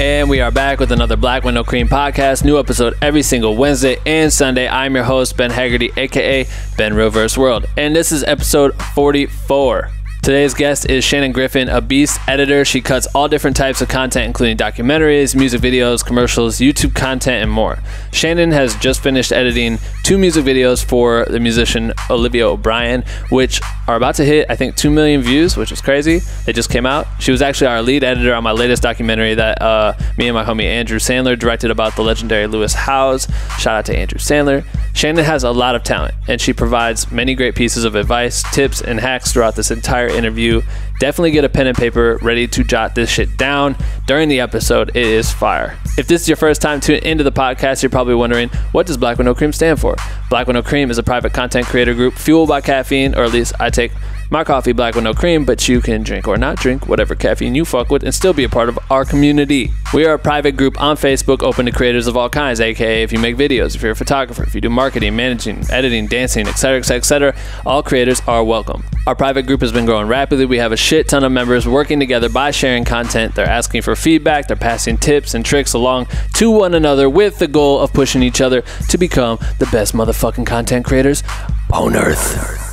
And we are back with another Black With No Cream podcast. New episode every single Wednesday and Sunday. I'm your host, Ben Hagarty, aka Ben Real vs World. And this is episode 44. Today's guest is Shannon Griffin, a beast editor. She cuts all different types of content, including documentaries, music videos, commercials, YouTube content, and more. Shannon has just finished editing two music videos for the musician Olivia O'Brien, which are about to hit, I think, 2 million views, which is crazy. They just came out. She was actually our lead editor on my latest documentary that uh, me and my homie Andrew Sandler directed about the legendary Lewis Howes. Shout out to Andrew Sandler. Shannon has a lot of talent, and she provides many great pieces of advice, tips, and hacks throughout this entire interview. Definitely get a pen and paper ready to jot this shit down during the episode. It is fire. If this is your first time tuning into the podcast, you're probably wondering, what does Black With No Cream stand for? Black With No Cream is a private content creator group fueled by caffeine, or at least I take my coffee black with no cream, but you can drink or not drink whatever caffeine you fuck with and still be a part of our community. We are a private group on Facebook open to creators of all kinds, aka if you make videos, if you're a photographer, if you do marketing, managing, editing, dancing, etc., etc., etc., all creators are welcome. Our private group has been growing rapidly. We have a shit ton of members working together by sharing content. They're asking for feedback, they're passing tips and tricks along to one another with the goal of pushing each other to become the best motherfucking content creators on earth.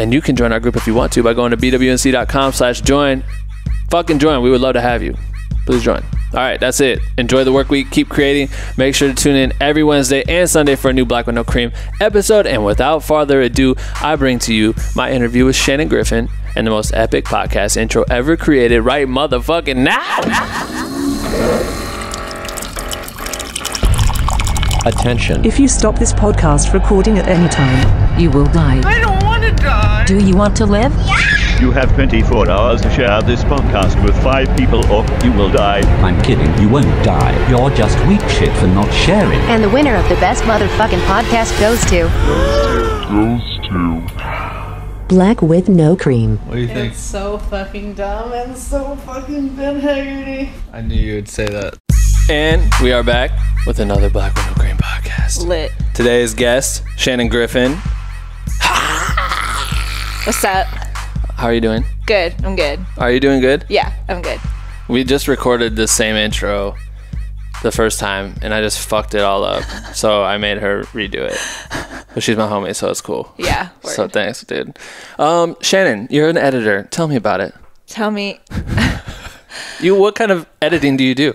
And you can join our group if you want to by going to bwnc.com slash join. Fucking join. We would love to have you. Please join. All right, that's it. Enjoy the work week. Keep creating. Make sure to tune in every Wednesday and Sunday for a new Black with No Cream episode. And without further ado, I bring to you my interview with Shannon Griffin and the most epic podcast intro ever created right motherfucking now. Attention. If you stop this podcast recording at any time, You will die. Do you want to live? Yeah. You have 24 hours to share this podcast with five people or you will die. I'm kidding, you won't die. You're just weak shit for not sharing. And the winner of the best motherfucking podcast goes to. goes to. black with no cream. What do you think? It's so fucking dumb and so fucking Ben Hagarty. I knew you would say that. And we are back with another Black with No Cream podcast. Lit. Today's guest, Shannon Griffin. What's up? How are you doing? Good. I'm good. Are you doing good? Yeah, I'm good. We just recorded the same intro the first time, and I just fucked it all up. So I made her redo it. But she's my homie, so it's cool. Yeah. So thanks, dude. Um, Shannon, you're an editor. Tell me about it. Tell me. You, what kind of editing do you do?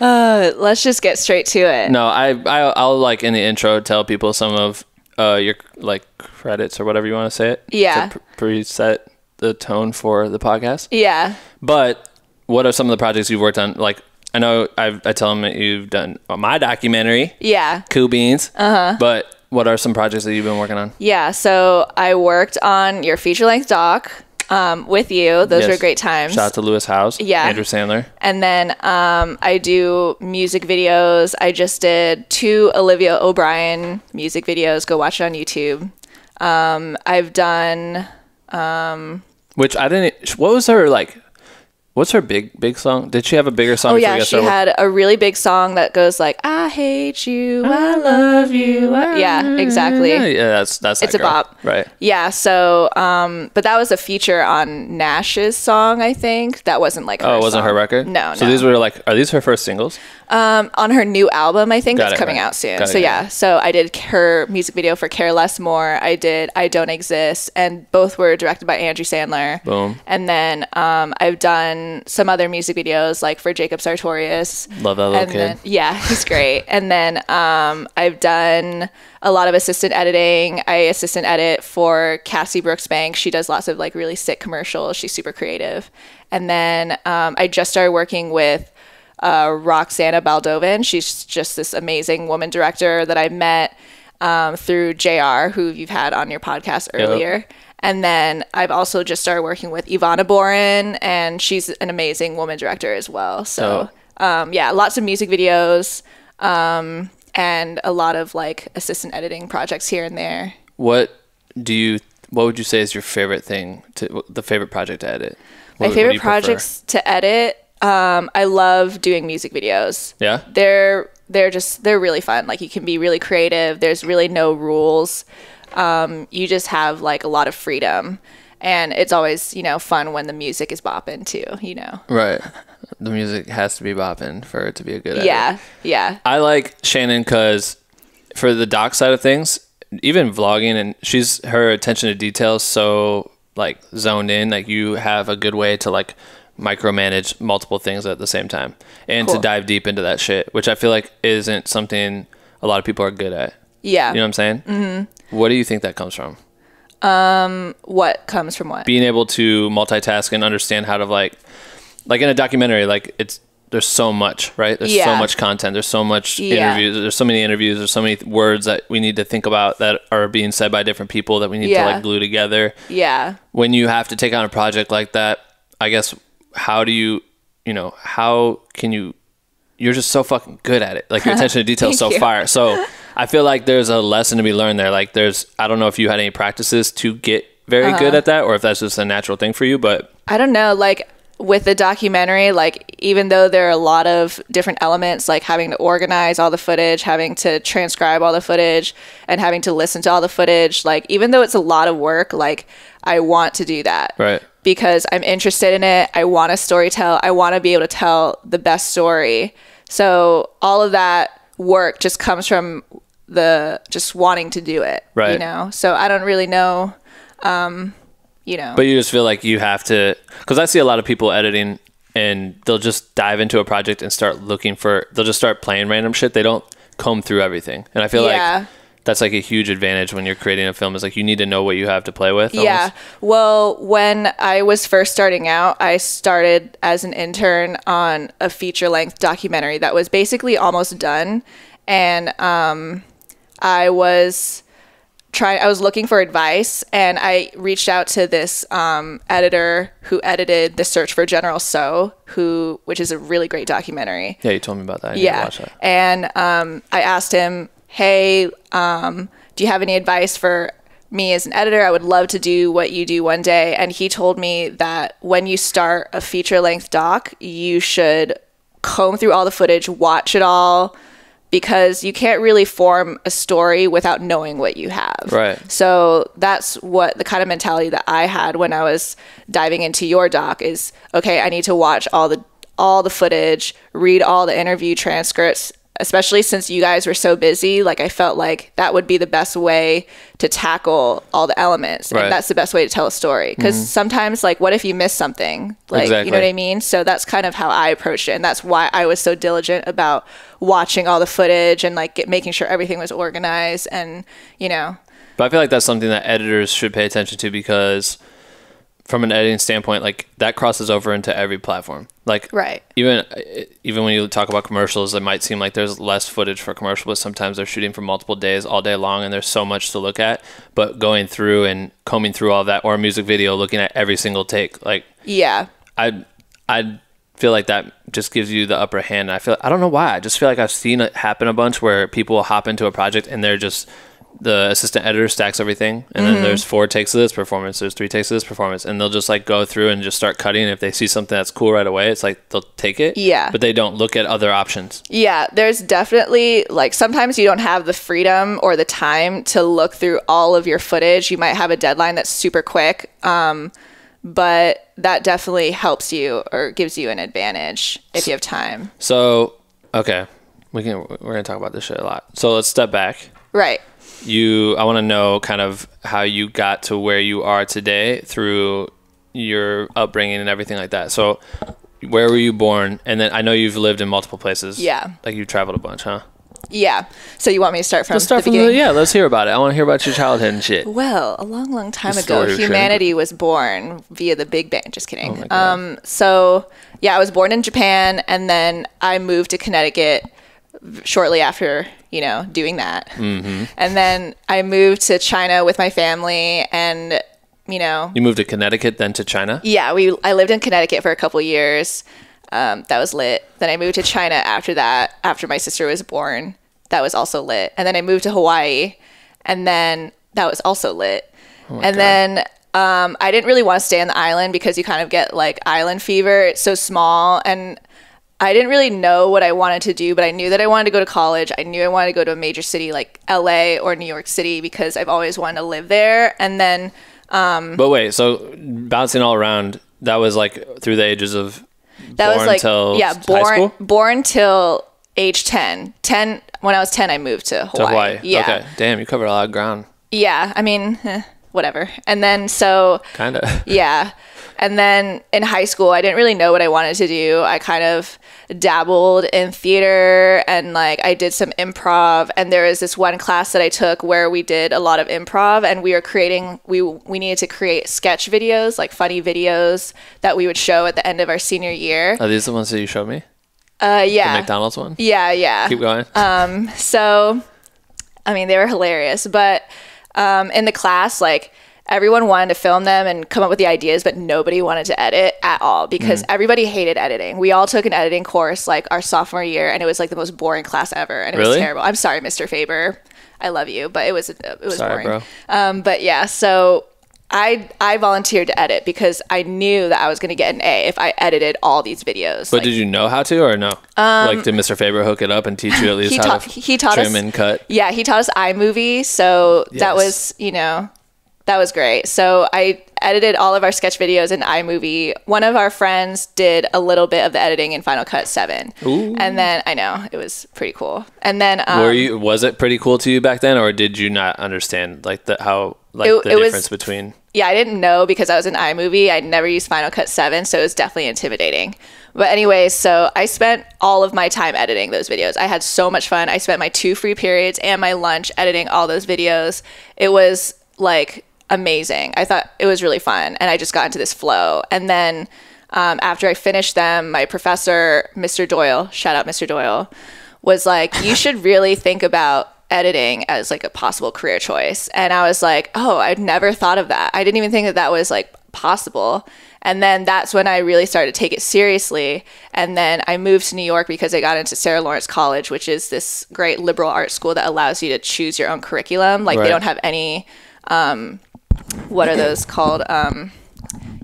Uh, let's just get straight to it. No, I, I, I'll like in the intro tell people some of uh your like credits or whatever you want to say it. Yeah. To pre- preset the tone for the podcast. Yeah. But what are some of the projects you've worked on? Like, I know I've, I tell them that you've done my documentary, Yeah. Cool Beans. Uh huh. But what are some projects that you've been working on? Yeah. So I worked on your feature length doc um, with you. Those Yes. were great times. Shout out to Lewis Howes. Yeah. Andrew Sandler. And then um, I do music videos. I just did two Olivia O'Brien music videos. Go watch it on YouTube. Um, I've done Which I didn't. What was her like? What's her big big song? Did she have a bigger song? Oh yeah, she had a really big song that goes like "I hate you, I love you." I-" Yeah, exactly. Yeah, that's that's. It's that a girl. bop. right? Yeah, so um, but that was a feature on gnash's song, I think. That wasn't like her Oh, it wasn't her record. No, So no. these were like, are these her first singles? Um, on her new album, I think Got that's it, coming right. out soon. Got so got yeah, it. so I did her music video for Care Less More. I did I Don't Exist, and both were directed by Andrew Sandler. Boom. And then um, I've done some other music videos like for Jacob Sartorius. Love that little and kid. Then, yeah, he's great. and then um, I've done a lot of assistant editing. I assistant edit for Cassie Brooks Banks. She does lots of like really sick commercials. She's super creative. And then um, I just started working with uh, Roxana Baldovan. She's just this amazing woman director that I met um, through JR, who you've had on your podcast earlier. And then I've also just started working with Ivana Boren, and she's an amazing woman director as well. So, um, yeah, lots of music videos um, and a lot of like assistant editing projects here and there. What do you? What would you say is your favorite thing to the favorite project to edit? What- My favorite you prefer? projects to edit. Um, I love doing music videos. Yeah. they're they're just they're really fun. Like you can be really creative. There's really no rules. Um, you just have like a lot of freedom, and it's always you know fun when the music is bopping too. You know. Right. the music has to be bopping for it to be a good edit. Yeah, yeah, I like Shannon because for the doc side of things, even vlogging and she's her attention to detail so like zoned in. Like you have a good way to like micromanage multiple things at the same time and Cool. to dive deep into that shit, which I feel like isn't something a lot of people are good at. yeah. You know what I'm saying? Mm-hmm. What do you think that comes from? Um, what comes from what? Being able to multitask and understand how to like, like in a documentary, like it's there's so much, right? There's so much content. There's so much Yeah. interviews. There's so many interviews. There's so many th- words that we need to think about that are being said by different people that we need Yeah. to like glue together. yeah, When you have to take on a project like that, I guess how do you, you know, how can you? You're just so fucking good at it. Like your attention to detail is so you. fire. So I feel like there's a lesson to be learned there. Like there's, I don't know if you had any practices to get very Uh-huh. good at that, or if that's just a natural thing for you. But I don't know. Like with the documentary, like even though there are a lot of different elements, like having to organize all the footage, having to transcribe all the footage, and having to listen to all the footage, like even though it's a lot of work, like I want to do that. right, because I'm interested in it. I want to storytell. I want to be able to tell the best story. So all of that work just comes from the just wanting to do it. Right. You know. So I don't really know. Um, you know. but you just feel like you have to, because I see a lot of people editing and they'll just dive into a project and start looking for, they'll just start playing random shit. They don't comb through everything, and I feel Yeah. like that's like a huge advantage when you're creating a film. Is like you need to know what you have to play with. Yeah. Well, when I was first starting out, I started as an intern on a feature length documentary that was basically almost done. And um, I was trying, I was looking for advice and I reached out to this um, editor who edited The Search for General Tso, who, which is a really great documentary Yeah, you told me about that. I yeah that. and um, i asked him hey um, do you have any advice for me as an editor i would love to do what you do one day and he told me that when you start a feature length doc you should comb through all the footage watch it all because you can't really form a story without knowing what you have. Right. So that's what the kind of mentality that I had when I was diving into your doc is okay, I need to watch all the all the footage, read all the interview transcripts, especially since you guys were so busy, like I felt like that would be the best way to tackle all the elements. Right. And that's the best way to tell a story because mm-hmm. sometimes like what if you miss something? Like you know what I mean? So that's kind of how I approached it and that's why I was so diligent about watching all the footage and like get, making sure everything was organized and you know But I feel like that's something that editors should pay attention to because from an editing standpoint, like that crosses over into every platform. Like Right. even uh, even when you talk about commercials, it might seem like there's less footage for commercial, but sometimes they're shooting for multiple days all day long and there's so much to look at. But going through and combing through all that or a music video, looking at every single take, like yeah I I feel like that just gives you the upper hand. I feel I don't know why. I just feel like I've seen it happen a bunch where people hop into a project and they're just the assistant editor stacks everything and Mm-hmm. then there's four takes of this performance, there's three takes of this performance and they'll just like go through and just start cutting. If they see something that's cool right away, it's like they'll take it. Yeah. But they don't look at other options. Yeah, there's definitely like sometimes you don't have the freedom or the time to look through all of your footage. You might have a deadline that's super quick, um, but that definitely helps you or gives you an advantage if you have time. So okay. We can we're gonna talk about this shit a lot. So let's step back. Right. You i want to know kind of how you got to where you are today through your upbringing and everything like that so where were you born and then i know you've lived in multiple places Yeah. like you've traveled a bunch huh Yeah. So you want me to start from let's start the from the yeah let's hear about it i want to hear about your childhood and shit Well, a long, long time The ago, story of Shannon. humanity was born via the Big Bang. Just kidding. Oh um, so yeah, I was born in Japan, and then I moved to Connecticut shortly after you know doing that. Mm-hmm. And then I moved to China with my family, and you know, you moved to connecticut then to china yeah, we I lived in Connecticut for a couple years. Um, that was lit. Then I moved to China after that. After my sister was born, that was also lit. And then I moved to Hawaii, and then that was also lit. and then um, I didn't really want to stay on the island because you kind of get like island fever. It's so small, and I didn't really know what I wanted to do, but I knew that I wanted to go to college. I knew I wanted to go to a major city like LA or New York City because I've always wanted to live there. And then but wait so bouncing all around that was like through the ages of That Born was like till yeah, high born school? born till age 10. 10 when I was 10 I moved to Hawaii. To Hawaii. Yeah. Okay. Damn, you covered a lot of ground. Yeah, I mean, eh, whatever. And then so Kind of. yeah. And then in high school, I didn't really know what I wanted to do. I kind of dabbled in theater and like I did some improv. And there was this one class that I took where we did a lot of improv and we were creating, we, we needed to create sketch videos, like funny videos that we would show at the end of our senior year. Are these the ones that you showed me? Uh, yeah. The. McDonald's one? Yeah, yeah. Keep going. Um, So, I mean, they were hilarious. But um, in the class, like everyone wanted to film them and come up with the ideas, but nobody wanted to edit at all Mm. because everybody hated editing. We all took an editing course like our sophomore year, and it was like the most boring class ever, and it was Really? terrible. I'm sorry, Mr. Faber. I love you, but it was it was Sorry, boring. Um, but yeah, so. I, I volunteered to edit because I knew that I was going to get an A if I edited all these videos. but Like, did you know how to or no? like, did Mr. Faber hook it up and teach you at least he how taught to he taught trim us and cut? Yeah, he taught us iMovie, so Yes. that was you know that was great. So I edited all of our sketch videos in iMovie. One of our friends did a little bit of the editing in Final Cut Seven, and then I know it was pretty cool. And then um, Were you? Was it pretty cool to you back then, or did you not understand like the how like It- the it was- difference between? yeah, I didn't know because I was in iMovie. I'd never used Final Cut 7, so it was definitely intimidating. But anyways, so I spent all of my time editing those videos. I had so much fun. I spent my two free periods and my lunch editing all those videos. It was like amazing. I thought it was really fun, and I just got into this flow. And then um, after I finished them, my professor, Mr. Doyle, shout out Mr. Doyle, was like, you should really think about editing as like a possible career choice. And I was like, oh, I'd never thought of that. I didn't even think that that was like possible. And then that's when I really started to take it seriously. And then I moved to New York because I got into Sarah Lawrence College, which is this great liberal arts school that allows you to choose your own curriculum. Like Right. they don't have any, um, what are those called? Um,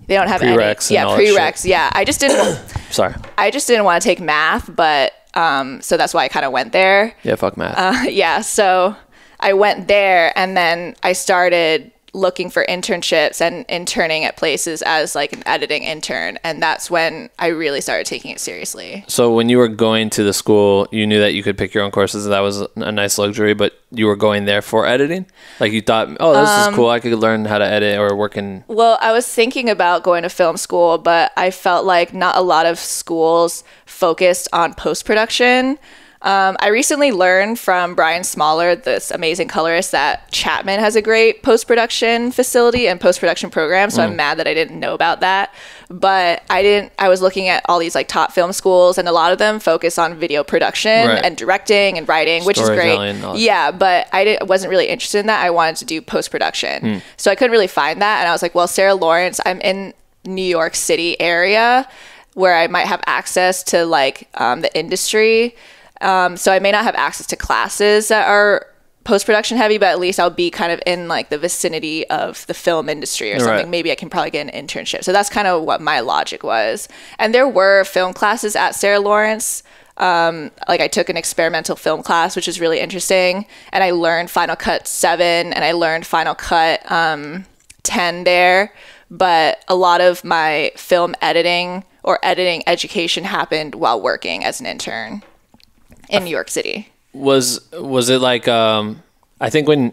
they don't have Prereqs any. Yeah, all that shit. prereqs. Yeah, I just didn't. Sorry. I just didn't want to take math, but um, so that's why I kind of went there. Yeah, fuck math. Uh, yeah, so I went there and then I started looking for internships and interning at places as like an editing intern and that's when I really started taking it seriously. so when you were going to the school, you knew that you could pick your own courses. and That was a nice luxury, but you were going there for editing. Like you thought, oh, this Um, is cool. I could learn how to edit or work in. Well, I was thinking about going to film school, but I felt like not a lot of schools focused on post production. Um, I recently learned from Brian Smaller, this amazing colorist, that Chapman has a great post production facility and post production program. So I'm mad that I didn't know about that. But I didn't, I was looking at all these like top film schools, and a lot of them focus on video production Right. and directing and writing, which is great. Yeah, but I didn't, wasn't really interested in that. I wanted to do post production. Hmm. So I couldn't really find that. And I was like, well, Sarah Lawrence, I'm in New York City area where I might have access to like um, the industry. Um, so I may not have access to classes that are post production heavy, but at least I'll be kind of in like the vicinity of the film industry or Right. something. Maybe I can probably get an internship. So that's kind of what my logic was. And there were film classes at Sarah Lawrence um, like I took an experimental film class, which is really interesting, and I learned Final Cut Seven and I learned Final Cut um, Ten there. But a lot of my film editing or editing education happened while working as an intern in New York City. was was it like um i think when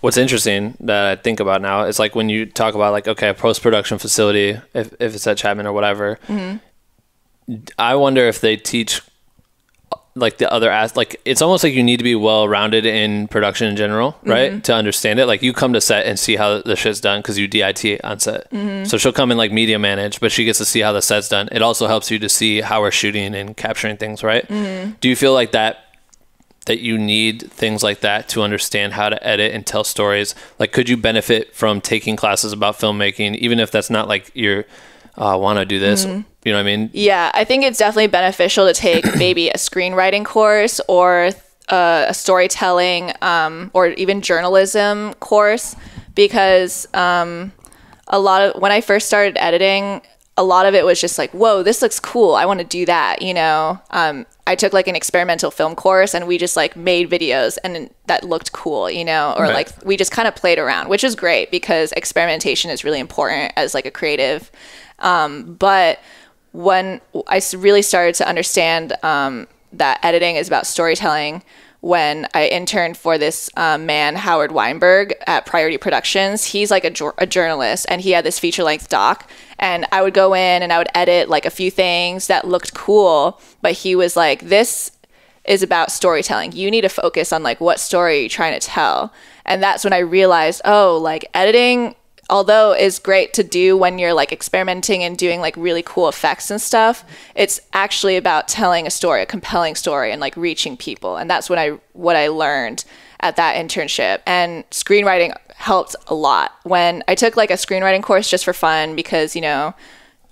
what's interesting that i think about now is like when you talk about like okay a post-production facility if, if it's at chapman or whatever i wonder if they teach like the other as like it's almost like you need to be well rounded in production in general right? Mm-hmm. To understand it. Like you come to set and see how the shit's done because you dit on set. Mm-hmm. So she'll come and like media manage but she gets to see how the set's done. It also helps you to see how we're shooting and capturing things right? Mm-hmm. Do you feel like that that you need things like that to understand how to edit and tell stories? Like could you benefit from taking classes about filmmaking even if that's not like your uh, oh, want to do this you know what i mean Yeah, I think it's definitely beneficial to take maybe a screenwriting course or uh, a storytelling um, or even journalism course because um, a lot of when I first started editing, a lot of it was just like, whoa, this looks cool. I want to do that. You know, um, I took like an experimental film course and we just like made videos and that looked cool, you know, or Right. like we just kind of played around, which is great because experimentation is really important as like a creative. Um, but when I really started to understand um, that editing is about storytelling when I interned for this um, man, Howard Weinberg, at Priority Productions. He's like a, a journalist, and he had this feature length doc. And I would go in and I would edit like a few things that looked cool, but he was like, This is about storytelling. You need to focus on like what story you're trying to tell. And that's when I realized, oh, like editing, although is great to do when you're like experimenting and doing like really cool effects and stuff, it's actually about telling a story, a compelling story and like reaching people. And that's what I what I learned at that internship. And screenwriting helped a lot. When I took like a screenwriting course just for fun because, you know,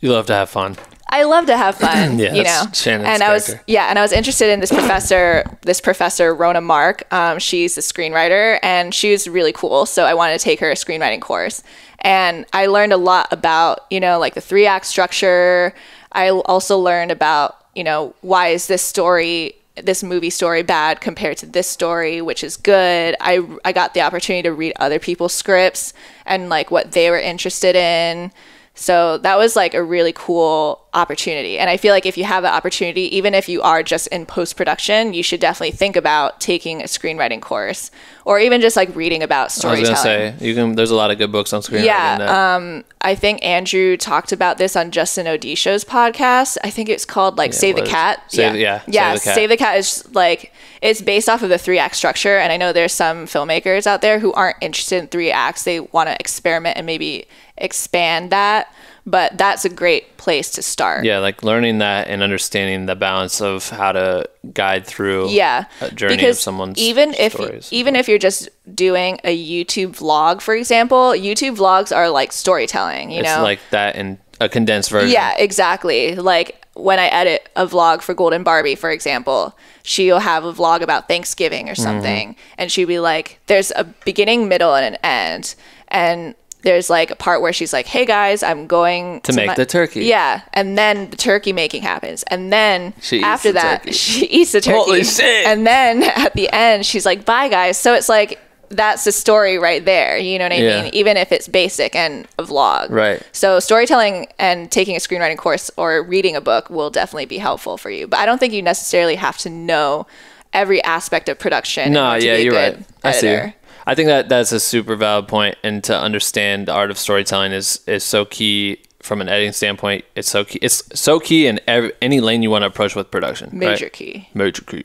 You love to have fun. I love to have fun, Yeah, you know. Shannon's and I was character. yeah, and I was interested in this professor, this professor Rona Mark. Um, she's a screenwriter, and she was really cool. So I wanted to take her a screenwriting course, and I learned a lot about you know like the three act structure. I also learned about you know why is this story this movie story bad compared to this story which is good i i got the opportunity to read other people's scripts and like what they were interested in so that was like a really cool opportunity. And I feel like if you have the opportunity, even if you are just in post production, you should definitely think about taking a screenwriting course or even just like reading about storytelling. I was gonna say you can. There's a lot of good books on screen. Yeah, um, I think Andrew talked about this on Justin Odisho's podcast. I think it's called like Save the Cat. Save- yeah, yeah. Save the Cat. Save the Cat is like it's based off of the three act structure, and I know there's some filmmakers out there who aren't interested in three acts. They want to experiment and maybe expand that, but that's a great place to start. yeah, like learning that and understanding the balance of how to guide through. yeah a journey because of someone's even if stories. even if you're just doing a youtube vlog for example youtube vlogs are like storytelling you it's know like that in a condensed version. yeah exactly like when i edit a vlog for golden barbie for example she'll have a vlog about thanksgiving Mm-hmm. or something and she'll be like there's a beginning middle and an end and there's like a part where she's like hey guys i'm going To make my-" the turkey. yeah and then the turkey making happens and then She after that turkey. she eats the turkey Holy shit. and then at the end she's like bye guys so it's like that's the story right there you know what i Yeah. mean even if it's basic and a vlog Right. so storytelling and taking a screenwriting course or reading a book will definitely be helpful for you but i don't think you necessarily have to know every aspect of production No, to yeah, you're right. I see. I think that that's a super valid point, and to understand the art of storytelling is is so key from an editing standpoint. It's so key. It's so key in every, any lane you want to approach with production. major right? key Major key.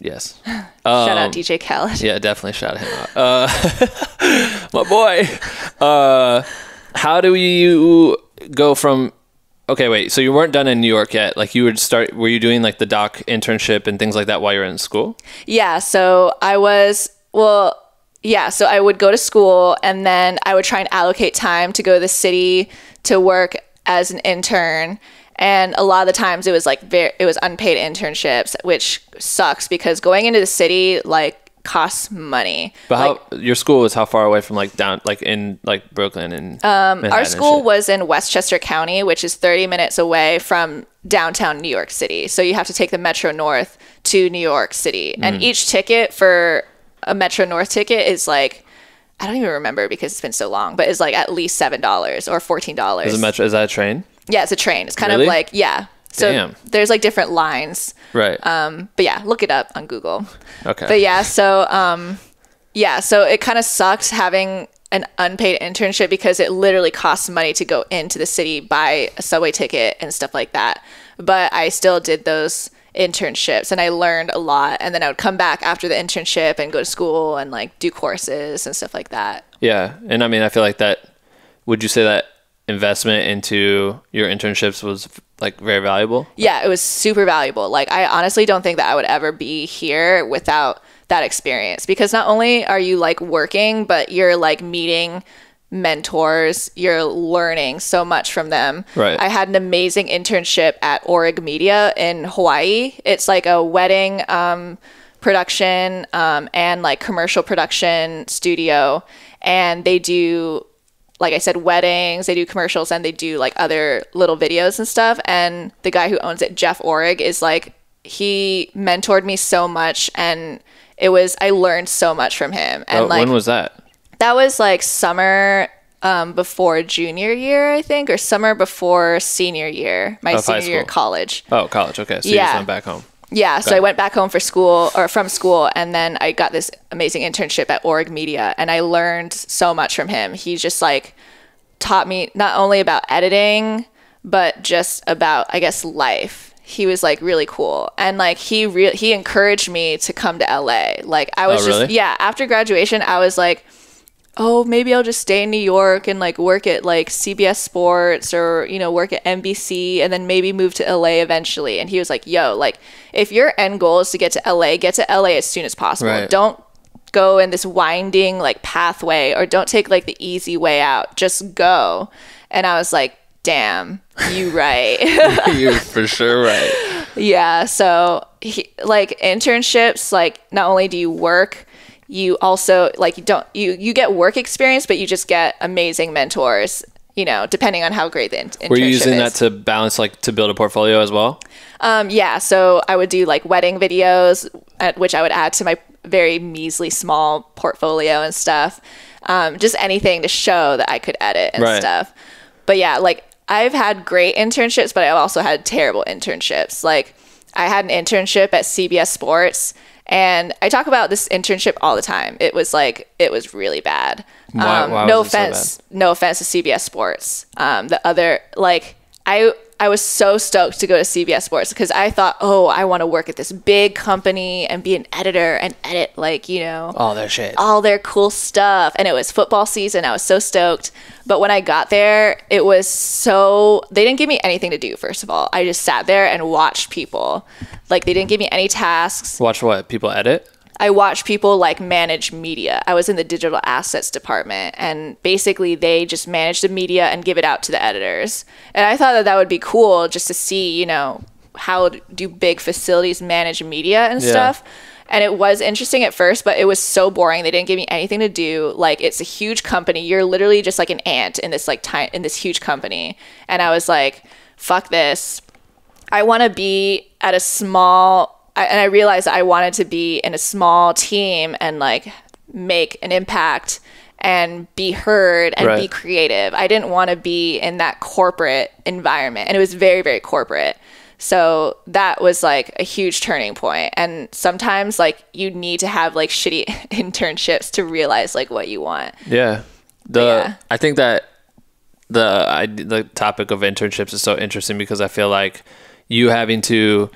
Yes. shout Um, out dj khaled Yeah, definitely shout him out. Uh, my boy. Uh, how do you go from? Okay, wait. So you weren't done in New York yet. Like you would start. Were you doing like the doc internship and things like that while you were in school? Yeah, so I was well, yeah, so I would go to school and then I would try and allocate time to go to the city to work as an intern. And a lot of the times it was like very, it was unpaid internships, which sucks because going into the city like costs money. But like, how your school was how far away from like down like in like Brooklyn and um our school was in Westchester County, which is 30 minutes away from downtown New York City. So you have to take the Metro North to New York City. Mm. And each ticket for a Metro North ticket is like, I don't even remember because it's been so long, but it's like at least $7 or $14. is it metro? Is that a train? yeah, it's a train. It's kind Really? of like, yeah. So Damn. there's like different lines. Right. Um, but yeah, look it up on Google. okay. But yeah, so um, yeah, so it kind of sucks having an unpaid internship because it literally costs money to go into the city, buy a subway ticket and stuff like that. But I still did those internships and I learned a lot. And then I would come back after the internship and go to school and like do courses and stuff like that. Yeah, and I mean, I feel like that. Would you say that investment into your internships was like very valuable? yeah, it was super valuable. Like I honestly don't think that I would ever be here without that experience because not only are you like working, but you're like meeting mentors, you're learning so much from them. Right. I had an amazing internship at Orig Media in Hawaii. It's like a wedding um, production um, and like commercial production studio and they do like I said, weddings, they do commercials and they do like other little videos and stuff. And the guy who owns it, Jeff Orig, is like, he mentored me so much and it was, I learned so much from him. And like, when was that? That was like summer um, before junior year, I think, or summer before senior year, my Of senior year school. college. Oh, college. Okay, so you just Yeah. went back home. Yeah, so I went back home for school or from school, and then I got this amazing internship at Org Media, and I learned so much from him. He just like taught me not only about editing, but just about I guess life. He was like really cool, and like he re- he encouraged me to come to LA. Like I was Oh, really? just yeah. After graduation, I was like oh, maybe I'll just stay in New York and like work at like CBS Sports or, you know, work at NBC and then maybe move to LA eventually. And he was like, yo, like if your end goal is to get to LA, get to LA as soon as possible. Right. Don't go in this winding like pathway or don't take like the easy way out. Just go. And I was like, damn, you right. You're for sure right. Yeah. So, he, like internships, like not only do you work, you also like you don't you you get work experience, but you just get amazing mentors. You know, depending on how great the in- internship Were you using is. that to balance, like, to build a portfolio as well? Um, yeah, so I would do like wedding videos, at which I would add to my very measly small portfolio and stuff. Um, just anything to show that I could edit and Right. stuff. But yeah, like I've had great internships, but I've also had terrible internships. Like I had an internship at CBS Sports, and I talk about this internship all the time. It was like it was really bad. Why- um, why no it so offense, no offense to CBS Sports. Um, the other like I I was so stoked to go to CBS Sports because I thought, oh, I want to work at this big company and be an editor and edit like you know All their shit. all their cool stuff. And it was football season. I was so stoked. But when I got there, it was so they didn't give me anything to do. First of all, I just sat there and watched people. Like they didn't give me any tasks. Watch what? People edit? I watched people like manage media. I was in the digital assets department, and basically they just manage the media and give it out to the editors. And I thought that that would be cool just to see, you know, how do big facilities manage media and Yeah. stuff. And it was interesting at first, but it was so boring. They didn't give me anything to do. Like it's a huge company. You're literally just like an ant in this like time in this huge company. And I was like, fuck this. I want to be at a small, I, and I realized I wanted to be in a small team and like make an impact and be heard and be creative. I didn't want to be in that corporate environment, and it was very, very corporate. So that was like a huge turning point. And sometimes like you need to have like shitty internships to realize like what you want. Yeah. The yeah. I think that the I, the topic of internships is so interesting because I feel like you having to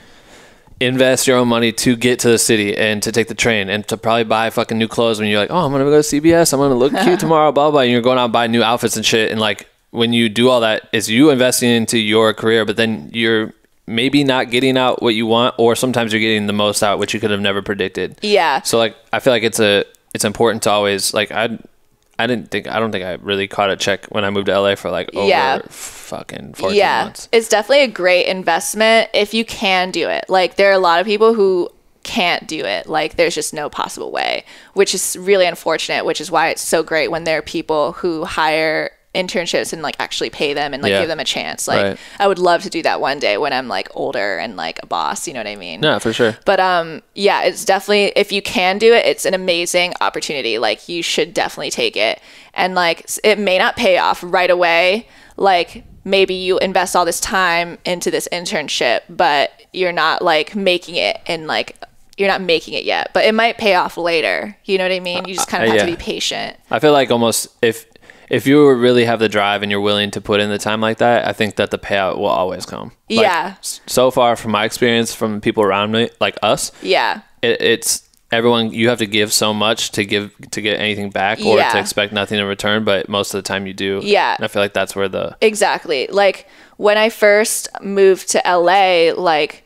invest your own money to get to the city and to take the train and to probably buy fucking new clothes when you're like, oh, I'm gonna go to CBS, I'm gonna look cute tomorrow, blah blah. And you're going out and buying new outfits and shit. And like when you do all that, it's you investing into your career, but then you're maybe not getting out what you want, or sometimes you're getting the most out, which you could have never predicted. Yeah. So like I feel like it's a it's important to always like I I didn't think I don't think I really caught a check when I moved to LA for like over Yeah. fucking 14 yeah, months. it's definitely a great investment if you can do it. Like there are a lot of people who can't do it. Like there's just no possible way, which is really unfortunate. Which is why it's so great when there are people who hire internships and like actually pay them and like Yeah. give them a chance. Like Right. I would love to do that one day when I'm like older and like a boss. You know what I mean? No, for sure. But um, yeah, it's definitely if you can do it, it's an amazing opportunity. Like you should definitely take it, and like it may not pay off right away. Like maybe you invest all this time into this internship, but you're not like making it and like you're not making it yet. But it might pay off later. You know what I mean? You just kind of Uh, have to be patient. I feel like almost if if you really have the drive and you're willing to put in the time like that, I think that the payout will always come. Like, Yeah. So far, from my experience, from people around me, like us, Yeah. it, it's everyone. You have to give so much to give to get anything back, or Yeah. to expect nothing in return. But most of the time, you do. Yeah. And I feel like that's where the Exactly. Like when I first moved to LA, like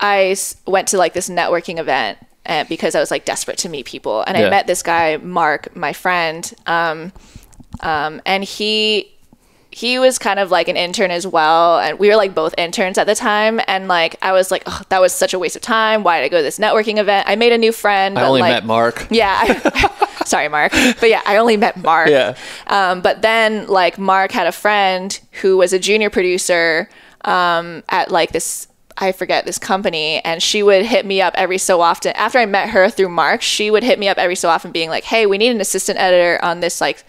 I s- went to like this networking event and because I was like desperate to meet people, and Yeah. I met this guy Mark, my friend, um, um, and he he was kind of like an intern as well. And we were like both interns at the time. And like i was like oh, that was such a waste of time. Why did i go to this networking event? I made a new friend I but, only like, met Mark. yeah I, sorry mark. But yeah i only met mark. Yeah. um, but then like mark had a friend who was a junior producer um, at like this i forget this company. And she would hit me up every so often. After i met her through mark she would hit me up every so often being like hey we need an assistant editor on this like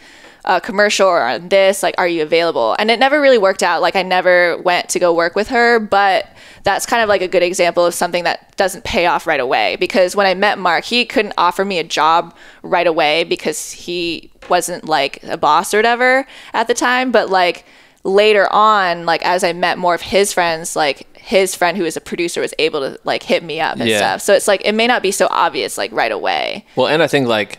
a commercial or on this like are you available? And it never really worked out. Like i never went to go work with her but that's kind of like a good example of something that doesn't pay off right away. Because when i met mark he couldn't offer me a job right away because he wasn't like a boss or whatever at the time. But like later on like as i met more of his friends like his friend who was a producer was able to like hit me up and Yeah. stuff. So it's like it may not be so obvious like right away. Well, and I think like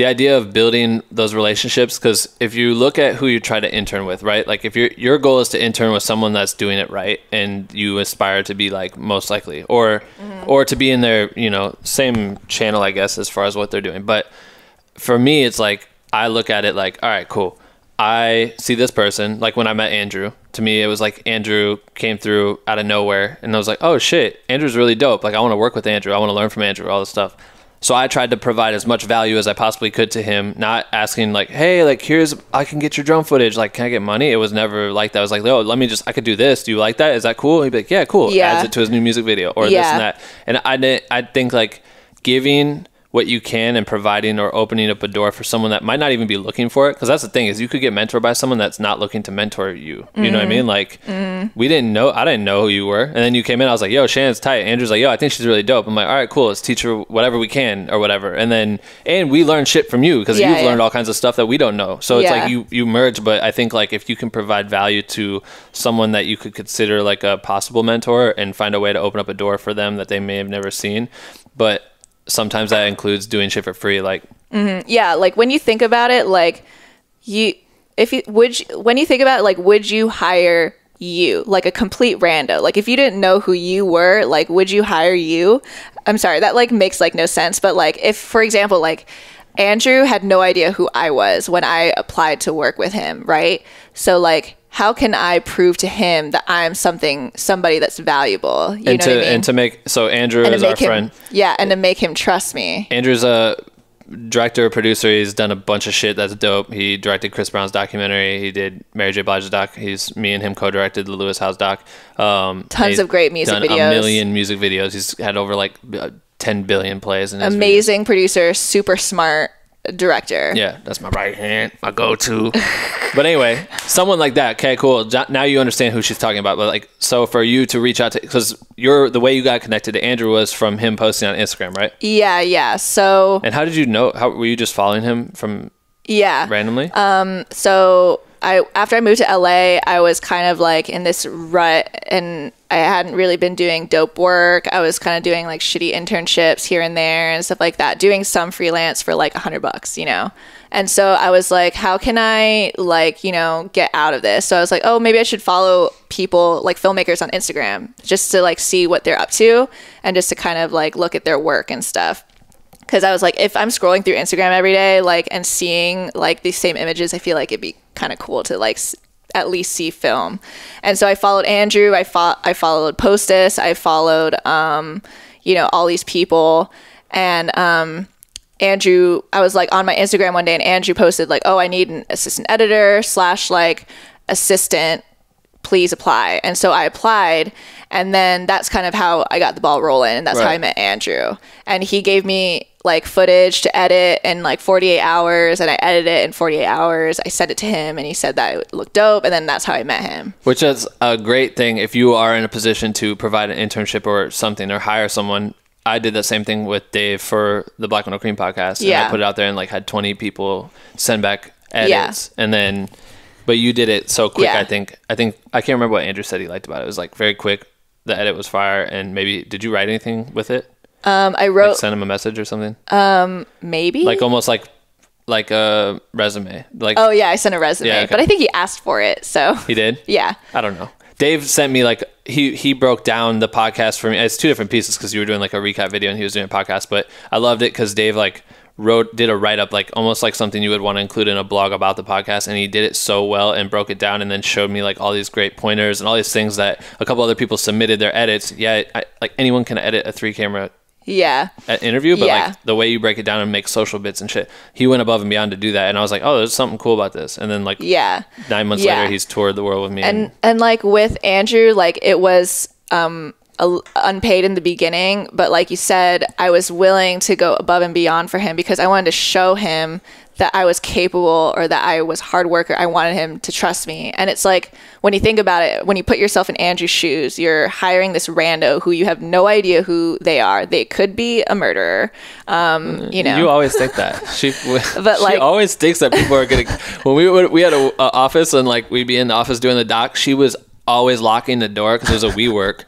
the idea of building those relationships because if you look at who you try to intern with, right? Like if your your goal is to intern with someone that's doing it right and you aspire to be like most likely or mm-hmm. or to be in their, you know, same channel I guess as far as what they're doing. But for me it's like I look at it like, all right, cool. I see this person, like when I met Andrew, to me it was like Andrew came through out of nowhere and I was like, oh shit, Andrew's really dope. Like I want to work with Andrew. I want to learn from Andrew, all this stuff. So I tried to provide as much value as I possibly could to him, not asking like, hey, like here's I can get your drone footage. Like, can I get money? It was never like that. I was like, oh, let me just I could do this. Do you like that? Is that cool? He'd be like, yeah, cool. Yeah. Adds it to his new music video or this and that. And I didn't I think like giving what you can and providing or opening up a door for someone that might not even be looking for it. Because that's the thing is you could get mentored by someone that's not looking to mentor you. You know what i mm-hmm. mean? Like mm-hmm. we didn't know i didn't know who you were. And then you came in i was like yo shannon's tight. Andrew's like yo i think she's really dope. I'm like all right cool let's teach her whatever we can or whatever. And then and we learn shit from you because Yeah, you've yeah. learned all kinds of stuff that we don't know. So it's Yeah. like you you merge but i think like if you can provide value to someone that you could consider like a possible mentor and find a way to open up a door for them that they may have never seen. But sometimes that includes doing shit for free like mm-hmm. yeah like when you think about it like you if you would you, when you think about it like would you hire you? Like a complete rando. Like if you didn't know who you were like would you hire you? I'm sorry that like makes like no sense but like if for example like andrew had no idea who i was when i applied to work with him right? So like how can i prove to him that i'm something somebody that's valuable you and know to what I mean? and to make so Andrew And is our him, friend. yeah and to make him trust me Andrew's a director, producer. He's done a bunch of shit that's dope. He directed Chris Brown's documentary. He did Mary J. Blige's doc. He's me and him co-directed the Lewis Howes doc. Um, Tons of great music done videos. A million music videos. He's had over like uh, ten billion plays. In his videos. amazing producer super smart director Yeah, that's my right hand, my go-to. but anyway, someone like that. Okay, cool. Now you understand who she's talking about. But like, so for you to reach out to, because you're the way you got connected to Andrew was from him posting on Instagram, right? Yeah, yeah. So And how did you know? How were you just following him from yeah. randomly? Um. So I after I moved to LA, I was kind of like in this rut and I hadn't really been doing dope work. I was kind of doing like shitty internships here and there and stuff like that, doing some freelance for like a hundred bucks, you know. And so I was like, how can I like, you know, get out of this? So I was like, oh, maybe I should follow people like filmmakers on Instagram just to like see what they're up to and just to kind of like look at their work and stuff. Because I was like, if I'm scrolling through Instagram every day, like, and seeing like these same images, I feel like it'd be kind of cool to like s- at least see film. And so I followed Andrew. I fo- I followed Postus. I followed, um, you know, all these people, and um, Andrew. I was like on my Instagram one day, and Andrew posted like, "Oh, I need an assistant editor slash like assistant." please apply. And so I applied. And then that's kind of how I got the ball rolling. And that's how I met Andrew. And he gave me like footage to edit in like 48 hours. And I edited it in 48 hours. I sent it to him and he said that it looked dope. And then that's how I met him. Which is a great thing if you are in a position to provide an internship or something or hire someone. I did the same thing with Dave for the Black With No Cream podcast. And Yeah. I put it out there and like had 20 people send back edits. And then, but you did it so quick. Yeah. I think, I think, I can't remember what Andrew said he liked about it. It was like very quick. The edit was fire. And maybe, did you write anything with it? Um, I Like wrote send him a message or something? Um, maybe. like almost like, like a resume. Like oh, yeah, I sent a resume. Yeah, okay. But I think he asked for it. So he did? yeah. I don't know. Dave sent me like he he broke down the podcast for me. It's two different pieces because you were doing like a recap video and he was doing a podcast. But I loved it because Dave like wrote did a write up like almost like something you would want to include in a blog about the podcast, and he did it so well and broke it down and then showed me like all these great pointers and all these things that a couple other people submitted their edits. Yeah, I, like anyone can edit a three camera Yeah. interview, but Yeah. like the way you break it down and make social bits and shit, he went above and beyond to do that. And I was like, oh, there's something cool about this. And then like Yeah. nine months Yeah. later, he's toured the world with me. and and like with Andrew, like it was um unpaid in the beginning, but like you said, I was willing to go above and beyond for him because I wanted to show him that I was capable or that I was hard worker. I wanted him to trust me. And it's like when you think about it, when you put yourself in Andrew's shoes, you're hiring this rando who you have no idea who they are. They could be a murderer. Um, you know. You always think that. She, But, she like- always thinks that people are gonna. When we would- we had a, a office and like we'd be in the office doing the doc, she was always locking the door because it was a WeWork,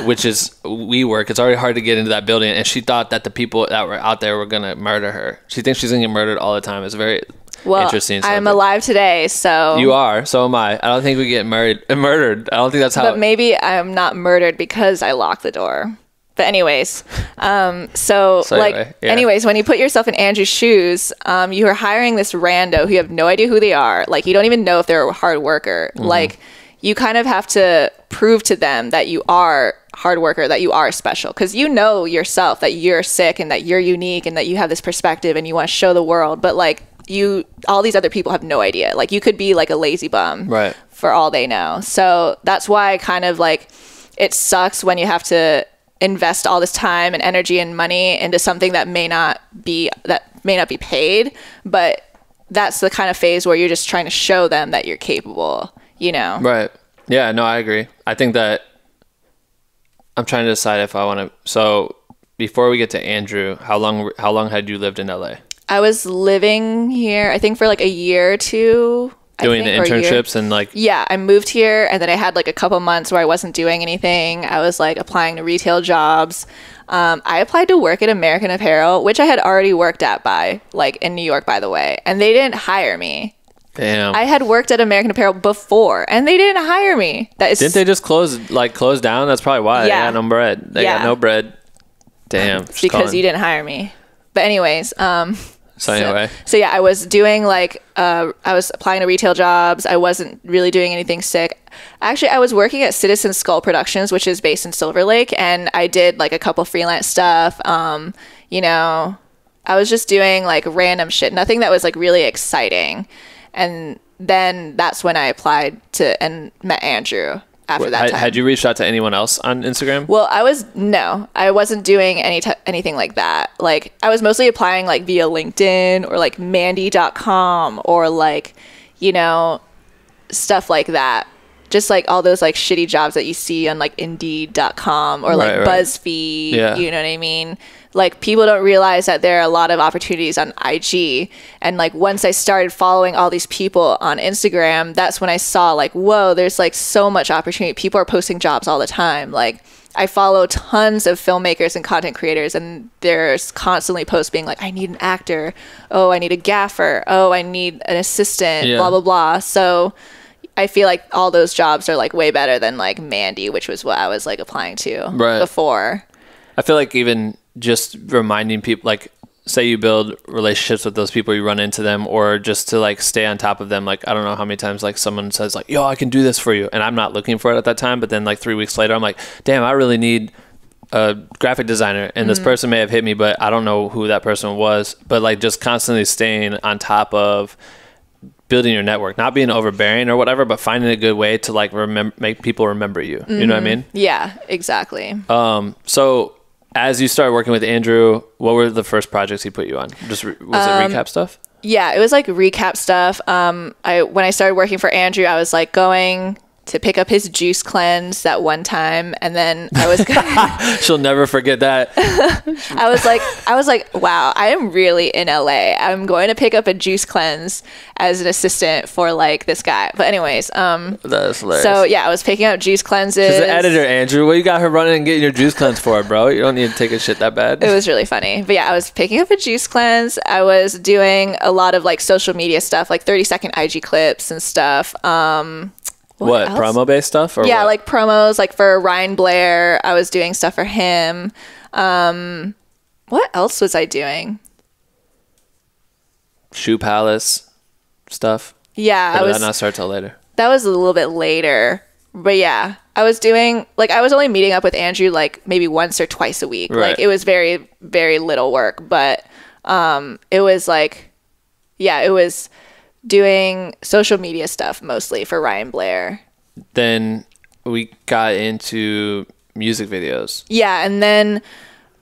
which is WeWork. It's already hard to get into that building, and she thought that the people that were out there were gonna murder her. She thinks she's gonna get murdered all the time. It's very well, interesting. I'm alive today, so You are. So am I. I don't think we get married, murdered. I don't think that's how. but maybe I'm not murdered because I locked the door. But anyways, um, so, So like, anyway, yeah. anyways, when you put yourself in Andrew's shoes, um, you are hiring this rando who you have no idea who they are. Like, you don't even know if they're a hard worker. Mm-hmm. Like, you kind of have to prove to them that you are hard worker, that you are special, because you know yourself that you're sick and that you're unique and that you have this perspective and you want to show the world. But like, you, all these other people have no idea. Like, you could be like a lazy bum, Right. for all they know. So that's why kind of like it sucks when you have to invest all this time and energy and money into something that may not be that may not be paid, but that's the kind of phase where you're just trying to show them that you're capable, you know. Right. Yeah, no, I agree. I think that I'm trying to decide if I want to. So before we get to Andrew, how long how long had you lived in LA? I was living here I think for like a year or two Doing think, or a year. internships and like Yeah, I moved here and then I had like a couple months where I wasn't doing anything. I was like applying to retail jobs. Um, I applied to work at American Apparel, which I had already worked at by, like in New York, by the way, and they didn't hire me. Damn. I had worked at American Apparel before and they didn't hire me. That is Didn't they just close like close down? That's probably why Yeah. they got no bread. They got Yeah. no bread. Damn. because you didn't hire me. But anyways, um, So anyway, So yeah, I was doing like uh, I was applying to retail jobs. I wasn't really doing anything sick. Actually, I was working at Citizen Skull Productions, which is based in Silver Lake, and I did like a couple freelance stuff. Um, you know, I was just doing like random shit, nothing that was like really exciting. And then that's when I applied to and met Andrew after that had, time. had you reached out to anyone else on Instagram? Well, I was no, I wasn't doing any t- anything like that. Like I was mostly applying like via LinkedIn or like Mandy.com or like you know stuff like that. Just like all those like shitty jobs that you see on like Indeed.com or like Right, right. BuzzFeed. Yeah. You know what I mean? Like people don't realize that there are a lot of opportunities on IG. And like once I started following all these people on Instagram, that's when I saw like, whoa, there's like so much opportunity. People are posting jobs all the time. Like I follow tons of filmmakers and content creators, and there's constantly posts being like, I need an actor. Oh, I need a gaffer. Oh, I need an assistant. Yeah. Blah, blah, blah. So I feel like all those jobs are like way better than like Mandy, which was what I was like applying to Right. before. I feel like even just reminding people, like, say you build relationships with those people, you run into them, or just to like stay on top of them. Like, I don't know how many times like someone says like, "Yo, I can do this for you," and I'm not looking for it at that time. But then like three weeks later, I'm like, "Damn, I really need a graphic designer," and this person may have hit me, but I don't know who that person was. But like, just constantly staying on top of building your network, not being overbearing or whatever, but finding a good way to like remember, make people remember you. You know what I mean? Yeah, exactly. Um, so as you started working with Andrew, what were the first projects he put you on? Just re- was Um, it recap stuff? yeah, it was like recap stuff. Um, I when I started working for Andrew, I was like going to pick up his juice cleanse that one time, and then I was She'll never forget that. I was like I was like, wow, I am really in LA. I'm going to pick up a juice cleanse as an assistant for like this guy. But anyways, um, That's hilarious. so yeah, I was picking up juice cleanses. She's the editor, Andrew. What you got her running and getting your juice cleanse for, bro? You don't need to take a shit that bad. It was really funny. But yeah, I was picking up a juice cleanse. I was doing a lot of like social media stuff, like 30 second IG clips and stuff. Um, what, else? promo based stuff? Or yeah, what? like promos, like for Ryan Blair. I was doing stuff for him. Um, what else was I doing? Shoe Palace stuff. Yeah, Or I was. that not start till later? that was a little bit later. But yeah, I was doing like I was only meeting up with Andrew like maybe once or twice a week. Right. Like it was very very little work, but um it was like yeah, it was doing social media stuff mostly for Ryan Blair. Then we got into music videos. Yeah, and then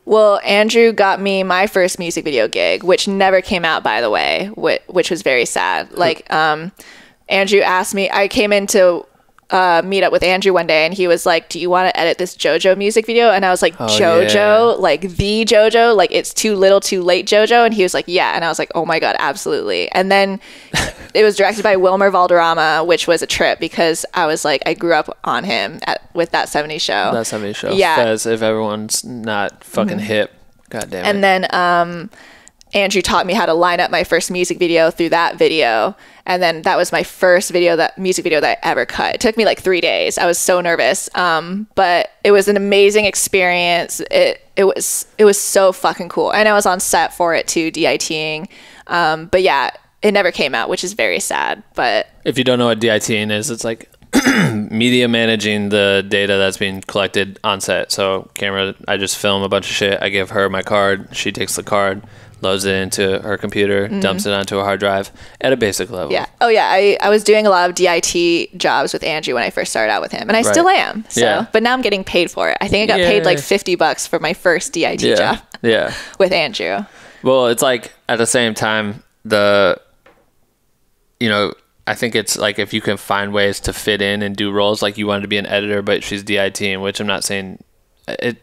Well, Andrew got me my first music video gig, which never came out, by the way, which, which was very sad. Like, um, Andrew asked me, I came into uh, meet up with Andrew one day, and he was like, "Do you want to edit this JoJo music video?" And I was like, "JoJo, yeah. like the JoJo, like it's too little, too late, JoJo." And he was like, "Yeah," and I was like, "Oh my god, absolutely!" And then it was directed by Wilmer Valderrama, which was a trip because I was like, I grew up on him at, with that '70s show. That how show. Yeah. Fez, if everyone's not fucking hip, god damn it. And then um, Andrew taught me how to line up my first music video through that video. And then that was my first video that music video that I ever cut. It took me like three days. I was so nervous. Um, but it was an amazing experience. It it was it was so fucking cool. And I was on set for it too, DITing. Um, but yeah, it never came out, which is very sad. But if you don't know what DITing is, it's like media managing the data that's being collected on set. So camera, I just film a bunch of shit. I give her my card. She takes the card, loads it into her computer, dumps it onto a hard drive at a basic level. Mm-hmm. yeah. Oh yeah, I, I was doing a lot of DIT jobs with Andrew when I first started out with him. And I Right. still am. So Yeah. but now I'm getting paid for it. I think I got paid like fifty bucks for my first DIT Yeah. job Yeah. with Andrew. Well, it's like at the same time, the, you know, I think it's like if you can find ways to fit in and do roles, like you wanted to be an editor, but she's DIT, which I'm not saying it.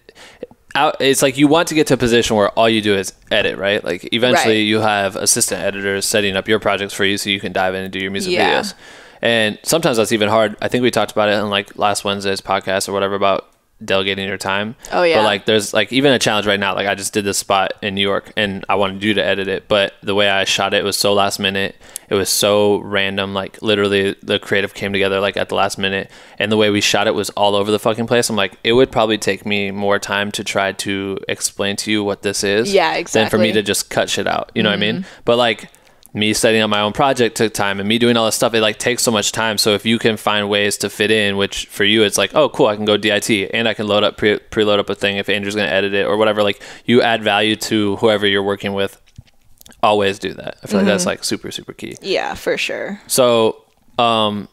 Out, it's like you want to get to a position where all you do is edit, right? Like eventually Right. you have assistant editors setting up your projects for you so you can dive in and do your music Yeah. videos. And sometimes that's even hard. I think we talked about it in like last Wednesday's podcast or whatever about delegating your time. Oh, yeah. But like there's like even a challenge right now. Like I just did this spot in New York and I wanted you to edit it, but the way I shot it was so last minute. It was so random. Like literally the creative came together like at the last minute and the way we shot it was all over the fucking place. I'm like, it would probably take me more time to try to explain to you what this is. Yeah, exactly. Than for. Mm-hmm. me to just cut shit out. You know what I mean? But like me setting up my own project took time and me doing all this stuff it like takes so much time so if you can find ways to fit in which for you it's like oh cool i can go dit and i can load up pre- preload up a thing if andrew's going to edit it or whatever like you add value to whoever you're working with always do that i feel like Mm-hmm. that's like super super key Yeah, for sure. so um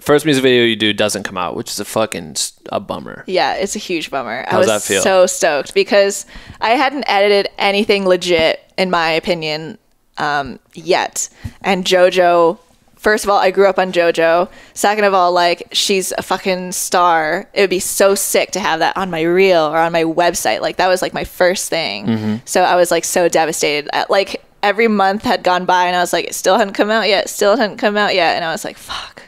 first music video you do doesn't come out which is a fucking a bummer Yeah, it's a huge bummer. I How's was that feel? so stoked because I hadn't edited anything legit, in my opinion, um, yet. And JoJo, first of all, I grew up on JoJo. Second of all, like she's a fucking star. It would be so sick to have that on my reel or on my website. Like that was like my first thing. Mm-hmm. So I was like so devastated. Uh, Like every month had gone by, and I was like, it still hadn't come out yet. Still hadn't come out yet, and I was like, fuck.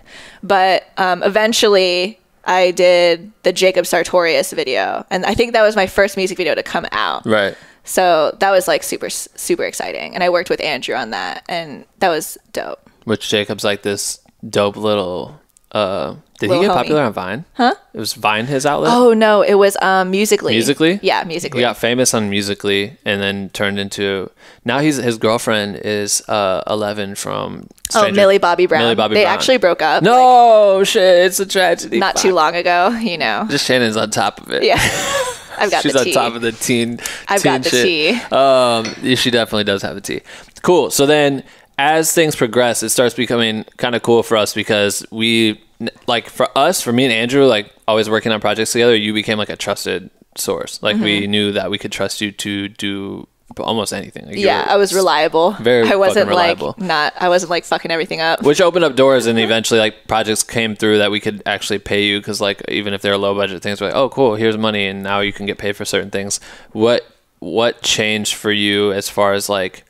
But um, eventually, I did the Jacob Sartorius video, and I think that was my first music video to come out. right So that was like super super exciting, and I worked with Andrew on that, and that was dope. which jacob's like this dope little uh did Little he get homie. popular on vine huh it was vine his outlet Oh no, it was um Musical.ly. Musical.ly? Yeah, Musical.ly. He got famous on Musical.ly and then turned into now he's his girlfriend is uh Eleven from oh, Millie Bobby Brown. Millie Bobby they Brown. actually broke up. No shit, it's a tragedy. like, not too long ago. You know. Just Shannon's on top of it. Yeah. I've got She's the on tea. top of the teen. I've teen got the shit. tea. Um, she definitely does have the tea. Cool. So then, as things progress, it starts becoming kind of cool for us because we, like, for us, for me and Andrew, like, always working on projects together, you became like a trusted source. Like, Mm-hmm. we knew that we could trust you to do almost anything. Like, Yeah, I was reliable. Very I wasn't like not. I wasn't like fucking everything up. which opened up doors and eventually like projects came through that we could actually pay you because like even if they're low budget things we're like oh cool here's money and now you can get paid for certain things what what changed for you as far as like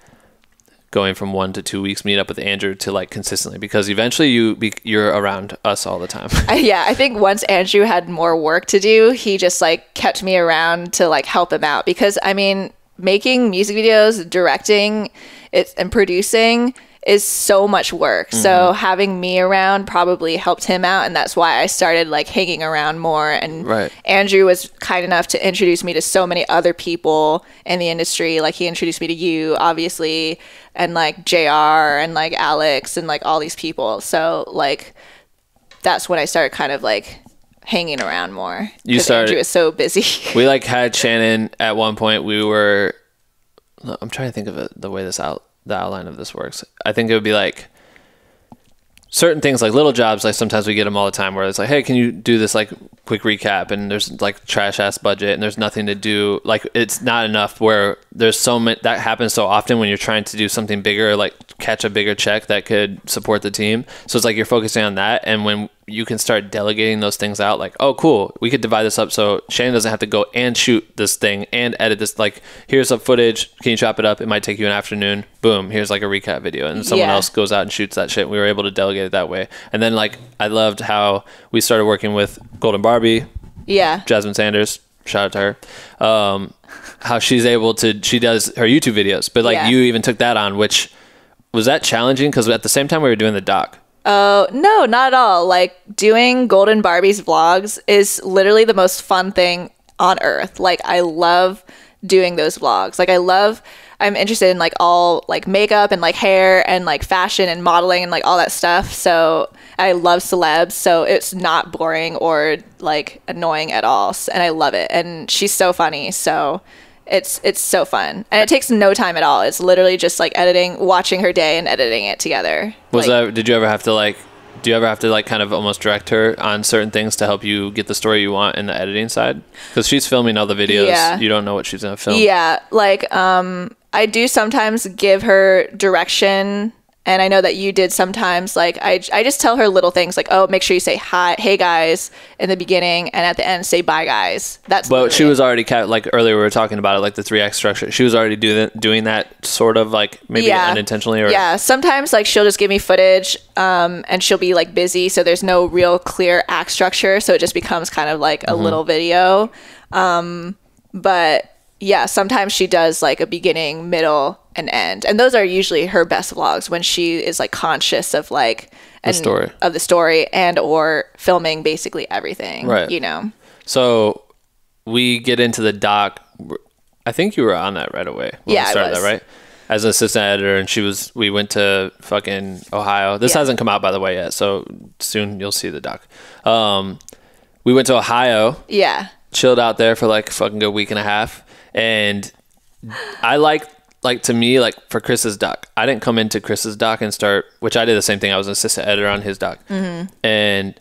going from one to two weeks meet up with andrew to like consistently because eventually you be, you're around us all the time yeah, I think once Andrew had more work to do, he just like kept me around to like help him out because I mean, making music videos, directing it and producing is so much work. So Mm-hmm. having me around probably helped him out and that's why I started like hanging around more and Right. Andrew was kind enough to introduce me to so many other people in the industry. Like he introduced me to you, obviously, and like JR and like Alex and like all these people. So like that's when I started kind of like hanging around more. You started- Andrew was so busy. we like had shannon at one point. We were i'm trying to think of it the way this out the outline of this works. I think it would be like certain things like little jobs like sometimes we get them all the time where it's like hey can you do this like quick recap? And there's like trash ass budget and there's nothing to do. Like it's not enough where there's so many that happens so often when you're trying to do something bigger like catch a bigger check that could support the team. So it's like you're focusing on that. And when you can start delegating those things out like oh cool we could divide this up so Shannon doesn't have to go and shoot this thing and edit this like here's some footage can you chop it up? It might take you an afternoon. Boom here's like a recap video. And someone Yeah. else goes out and shoots that shit. We were able to delegate it that way. And then like I loved how we started working with Golden Barbie Yeah. Jasmine Sanders shout out to her um how she's able to she does her YouTube videos. But like Yeah. you even took that on which was that challenging? Because at the same time we were doing the doc Oh, no, not at all. Like doing Golden Barbie's vlogs is literally the most fun thing on earth. Like I love doing those vlogs. Like I love I'm interested in like all like makeup and like hair and like fashion and modeling and like all that stuff. So I love celebs, so it's not boring or like annoying at all. And I love it. And she's so funny. So it's it's so fun. And it takes no time at all. It's literally just like editing, watching her day and editing it together. Was Like- that? Did you ever have to like? Do you ever have to like kind of almost direct her on certain things to help you get the story you want in the editing side? Because she's filming all the videos. Yeah. You don't know what she's gonna film. Yeah, like um I do sometimes give her direction and I know that you did sometimes like I, I just tell her little things like oh make sure you say hi hey guys in the beginning and at the end say bye guys. That's But she literally was already ca- like earlier we were talking about it like the three act structure. She was already doing doing that sort of like maybe Yeah. unintentionally or yeah sometimes like she'll just give me footage um, and she'll be like busy so there's no real clear act structure so it just becomes kind of like a Mm-hmm. little video um, but yeah sometimes she does like a beginning middle and end and those are usually her best vlogs when she is like conscious of like and- story. of the story and or filming basically everything Right. you know So we get into the doc. I think you were on that right away. Yeah, I was. that right. As an assistant editor, and she was. We went to fucking Ohio. This Yeah. hasn't come out by the way yet, so soon you'll see the doc. Um, we went to Ohio, yeah chilled out there for like a fucking good week and a half, and I like like to me like for Chris's doc. I didn't come into Chris's doc and start, which I did the same thing. I was an assistant editor on his doc, mm-hmm. and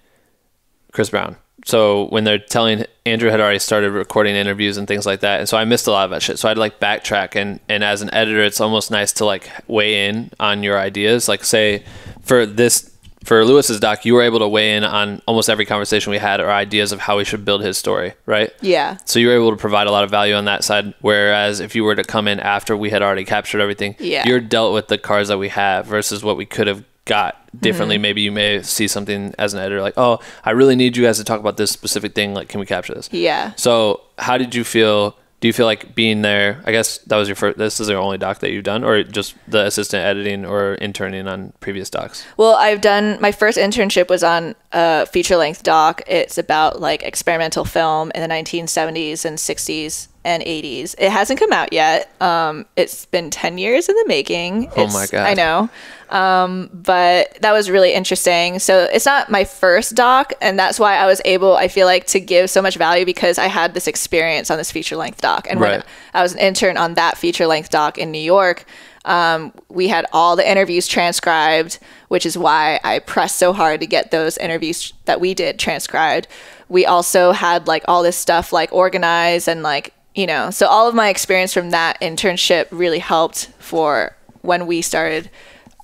Chris Brown. So when they're telling Andrew had already started recording interviews and things like that, and so I missed a lot of that shit. So I'd like backtrack and and as an editor, it's almost nice to like weigh in on your ideas. Like say for this for Lewis's doc, you were able to weigh in on almost every conversation we had or ideas of how we should build his story, right? yeah So you were able to provide a lot of value on that side. Whereas if you were to come in after we had already captured everything, Yeah. you're dealt with the cards that we have versus what we could have got differently. Mm-hmm. Maybe you may see something as an editor like, oh, I really need you guys to talk about this specific thing. Like, can we capture this? yeah So how did you feel? Do you feel like being there? I guess that was your first. This is your only doc that you've done, or just the assistant editing or interning on previous docs? Well, I've done my first internship was on a feature length doc. It's about like experimental film in the 1970s and 60s and 80s. It hasn't come out yet. Um, it's been 10 years in the making. Oh It's- my God. I know. Um, but that was really interesting. So it's not my first doc, and that's why I was able, I feel like, to give so much value because I had this experience on this feature length doc. And when I was an intern on that feature length doc in New York. Um, we had all the interviews transcribed, which is why I pressed so hard to get those interviews that we did transcribed. We also had like all this stuff like organized and like, you know, so all of my experience from that internship really helped for when we started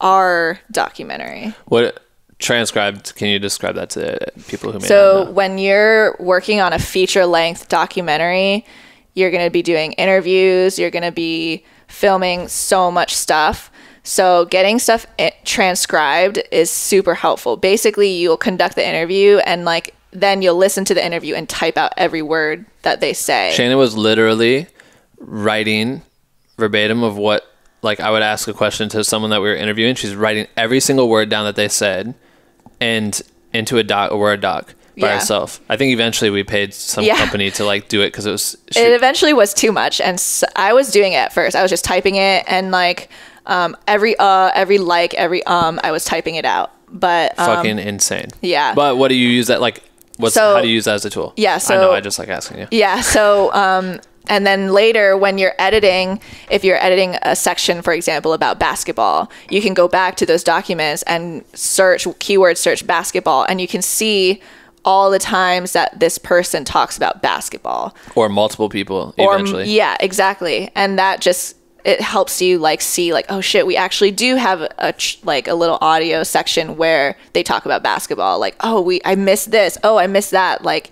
our documentary. What transcribed? Can you describe that to people who may So when you're working on a feature length documentary, you're going to be doing interviews, you're going to be filming so much stuff. So getting stuff eh, transcribed is super helpful. Basically, you'll conduct the interview and like then you'll listen to the interview and type out every word that they say. Shannon was literally writing verbatim of what like I would ask a question to someone that we were interviewing. She's writing every single word down that they said and into a doc or a word doc by Yeah. herself. I think eventually we paid some Yeah. company to like do it because it was she, it eventually was too much and I was doing it at first i was just typing it and like um, every uh every like every um i was typing it out but um, fucking insane. yeah. But what do you use that like? What's So- how do you use that as a tool? Yeah, I so- know. I just like asking you. Yeah. So um, And then later, when you're editing, if you're editing a section, for example, about basketball, you can go back to those documents and search keyword search basketball, and you can see all the times that this person talks about basketball. Or multiple people or eventually. yeah exactly. And that just it helps you like see like oh shit we actually do have a ch- like a little audio section where they talk about basketball. Like oh we i missed this. Oh i missed that. Like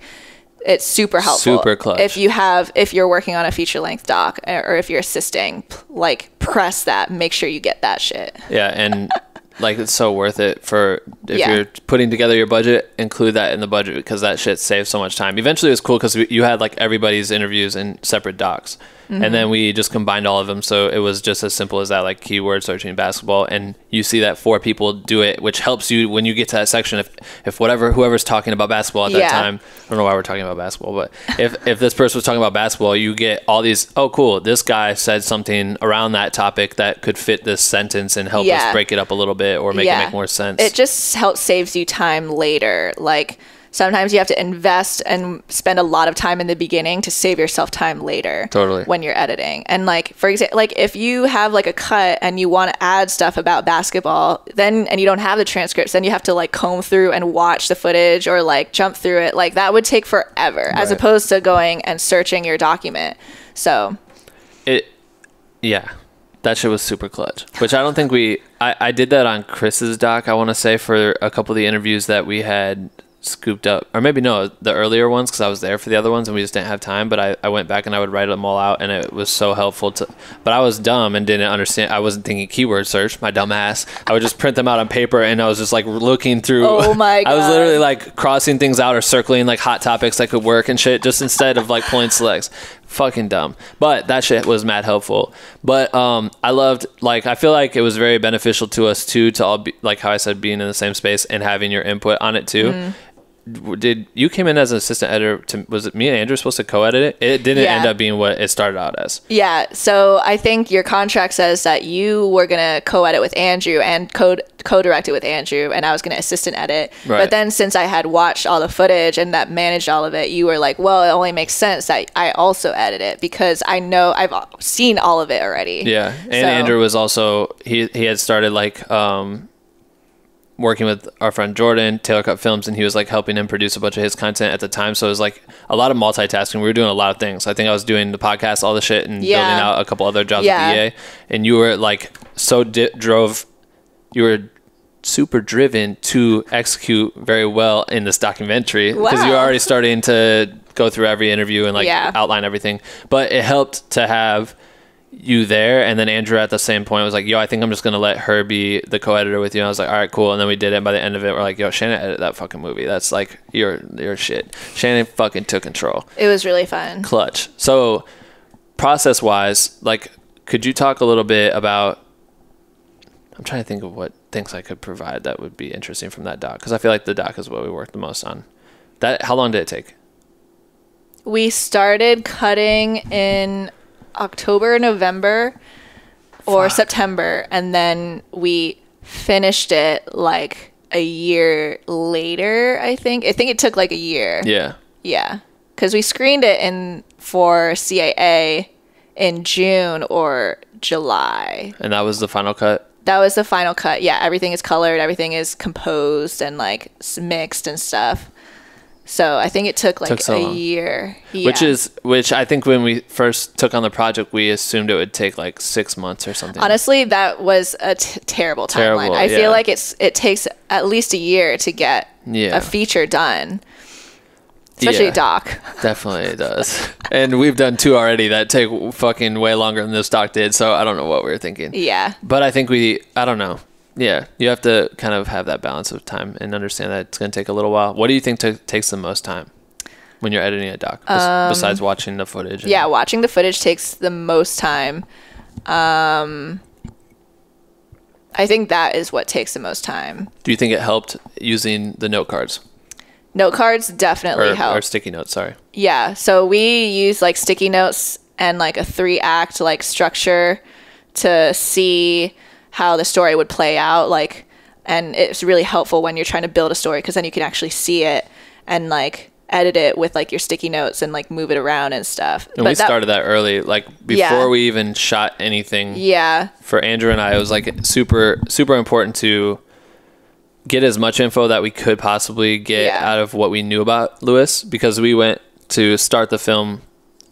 it's super helpful Super clutch. if you have if you're working on a feature length doc uh, or if you're assisting like press that make sure you get that shit Yeah, and like it's so worth it for if Yeah. you're putting together your budget, include that in the budget because that shit saves so much time. Eventually, it was cool because you had like everybody's interviews in separate docs, Mm-hmm. and then we just combined all of them, so it was just as simple as that, like keyword searching basketball, and you see that four people do it, which helps you when you get to that section. If if whatever whoever's talking about basketball at that Yeah. time, I don't know why we're talking about basketball, but if if this person was talking about basketball, you get all these. Oh, cool! This guy said something around that topic that could fit this sentence and help us break it up a little bit or make it make more sense. It just helps saves you time later. Like sometimes you have to invest and spend a lot of time in the beginning to save yourself time later. Totally. When you're editing. And like for example, like if you have like a cut and you want to add stuff about basketball, then and you don't have the transcripts, then you have to like comb through and watch the footage or like jump through it. Like that would take forever as opposed to going and searching your document. So it yeah that shit was super clutch which i don't think we i, I did that on chris's doc i want to say for a couple of the interviews that we had scooped up or maybe no the earlier ones because i was there for the other ones and we just didn't have time but I, I went back and i would write them all out and it was so helpful to but i was dumb and didn't understand i wasn't thinking keyword search my dumb ass. I would just print them out on paper and i was just like looking through. Oh my God. i was literally like crossing things out or circling like hot topics that could work and shit just instead of like pulling selects fucking dumb. But that shit was mad helpful. But um i loved like i feel like it was very beneficial to us too to all be like how i said being in the same space and having your input on it too. Mm-hmm. Did you came in as an assistant editor to was it me and andrew supposed to co-edit it it didn't Yeah. end up being what it started out as Yeah, so I think your contract says that you were gonna co-edit with Andrew and co co-direct it with Andrew, and I was gonna assistant edit. Right. But then since I had watched all the footage and that managed all of it, you were like, "Well, it only makes sense that I also edit it because I know I've seen all of it already." Yeah, and So- Andrew was also he he had started like um working with our friend Jordan Taylor Cut Films, and he was like helping him produce a bunch of his content at the time. So it was like a lot of multitasking. We were doing a lot of things. I think I was doing the podcast, all the shit, and Yeah. building out a couple other jobs Yeah. at EA. And you were like so di- drove, you were super driven to execute very well in this documentary because you were already starting to go through every interview and like Yeah. outline everything. But it helped to have you there and then Andrew at the same point was like, Yo, I think I'm just gonna let her be the co editor with you. And I was like, All right, cool. And then we did it. And by the end of it, we're like, Yo, Shannon edit that fucking movie. That's like your your shit. Shannon fucking took control. It was really fun. Clutch. So process wise, like could you talk a little bit about I'm trying to think of what things I could provide that would be interesting from that doc because I feel like the doc is what we worked the most on. That how long did it take? We started cutting in October, November, or September, and then we finished it like a year later. I think. I think it took like a year. Yeah. Yeah, because we screened it in for CAA in June or July. And that was the final cut. That was the final cut. Yeah, everything is colored, everything is composed and like mixed and stuff. So I think it took like Took so a long. year. Which is which I think when we first took on the project, we assumed it would take like six months or something. honestly that was a t- terrible timeline. Terrible, I yeah. feel like it's it takes at least a year to get Yeah. a feature done, especially Yeah. doc. Definitely it does. and we've done two already that take fucking way longer than this doc did. So I don't know what we were thinking. Yeah. But I think we, I don't know. Yeah, you have to kind of have that balance of time and understand that it's going to take a little while. What do you think t- takes the most time when you're editing a doc, bes- besides watching the footage? and- Um, Yeah, watching the footage takes the most time. Um, I think that is what takes the most time. Do you think it helped using the note cards Note cards definitely or, help. or sticky notes? Sorry. Yeah, so we use like sticky notes and like a three act like structure to see how the story would play out like and it's really helpful when you're trying to build a story because then you can actually see it and like edit it with like your sticky notes and like move it around and stuff. And But we that- started that early, like before Yeah. we even shot anything. Yeah, For Andrew and I, it was like super, super important to get as much info that we could possibly get Yeah. out of what we knew about Lewis because we went to start the film.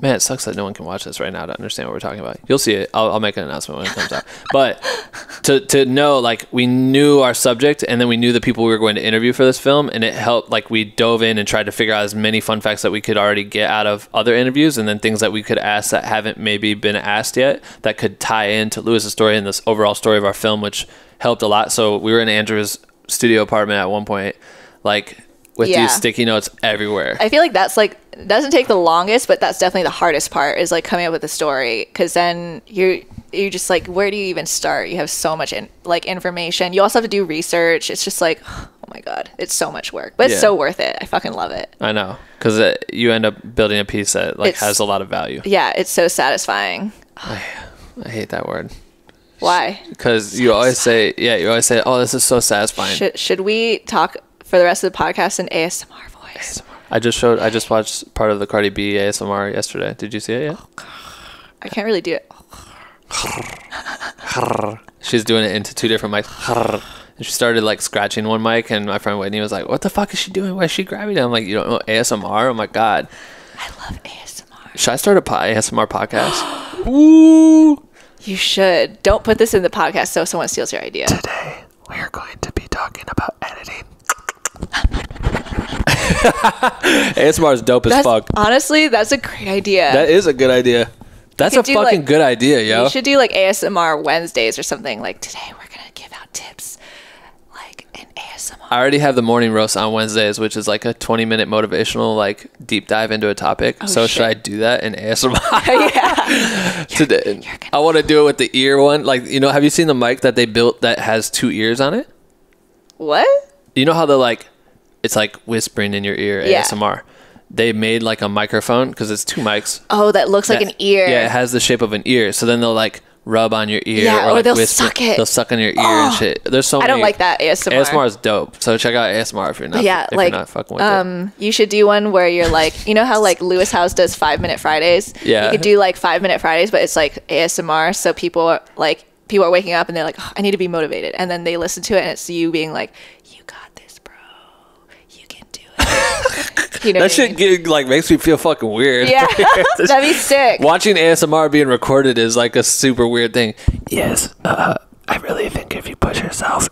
Man, it sucks that no one can watch this right now to understand what we're talking about. You'll see it. I'll, I'll make an announcement when it comes out. But to to know, like, we knew our subject, and then we knew the people we were going to interview for this film, and it helped. Like, we dove in and tried to figure out as many fun facts that we could already get out of other interviews, and then things that we could ask that haven't maybe been asked yet that could tie into Lewis's story and this overall story of our film, which helped a lot. So we were in Andrew's studio apartment at one point, like with Yeah. these sticky notes everywhere. I feel like that's like doesn't take the longest, but that's definitely the hardest part is like coming up with a story because then you're you just like where do you even start? You have so much in, like information. You also have to do research. It's just like oh my god, it's so much work, but Yeah. it's so worth it. I fucking love it. I know, because uh, you end up building a piece that like It's- has a lot of value. Yeah, it's so satisfying. I hate that word Why? because you always say, yeah, you always say, oh, this is so satisfying. Should should we talk for the rest of the podcast in ASMR voice? I just showed, I just watched part of the Cardi B ASMR yesterday. Did you see it yet? Oh, I can't really do it. She's doing it into two different mics. And she started like scratching one mic, and my friend Whitney was like, "What the fuck is she doing? Why is she grabbing it?" I'm like, "You don't know ASMR? Oh my god!" I love ASMR. Should I start a po- ASMR podcast? Ooh! You should. Don't put this in the podcast so someone steals your idea. Today we are going to be talking about editing. ASMR is dope as That's fuck. honestly, that's a great idea. That is a good idea. That's a fucking like- good idea, yo. You should do like ASMR Wednesdays or something. Like today, we're gonna give out tips, like an ASMR. I already have the morning roast on Wednesdays, which is like a 20 minute motivational like deep dive into a topic. Oh, so should Oh. I do that in ASMR yeah, today? I want to do it with the ear one. Like, you know, have you seen the mic that they built that has two ears on it? what? You know how they're like, it's like whispering in your ear Yeah. ASMR. They made like a microphone because it's two mics. Oh, that looks like an ear. Yeah, it has the shape of an ear. So then they'll like rub on your ear. Yeah, or like they'll whisper- suck it. They'll suck on your ear and shit. There's so I many. I don't like that ASMR. ASMR is dope. So check out ASMR if you're not. yeah, if like you're not fucking with it. um, you should do one where you're like, you know how like Lewis Howes does five minute Fridays. Yeah. you could do like five minute Fridays, but it's like ASMR, so people are like people are waking up and they're like, oh, I need to be motivated, and then they listen to it and it's you being like, you got this, bro. You can do it. you know That what I mean? get, like makes me feel fucking weird. Yeah, that'd be sick. Watching ASMR being recorded is like a super weird thing. Yes, uh, I really think if you push yourself,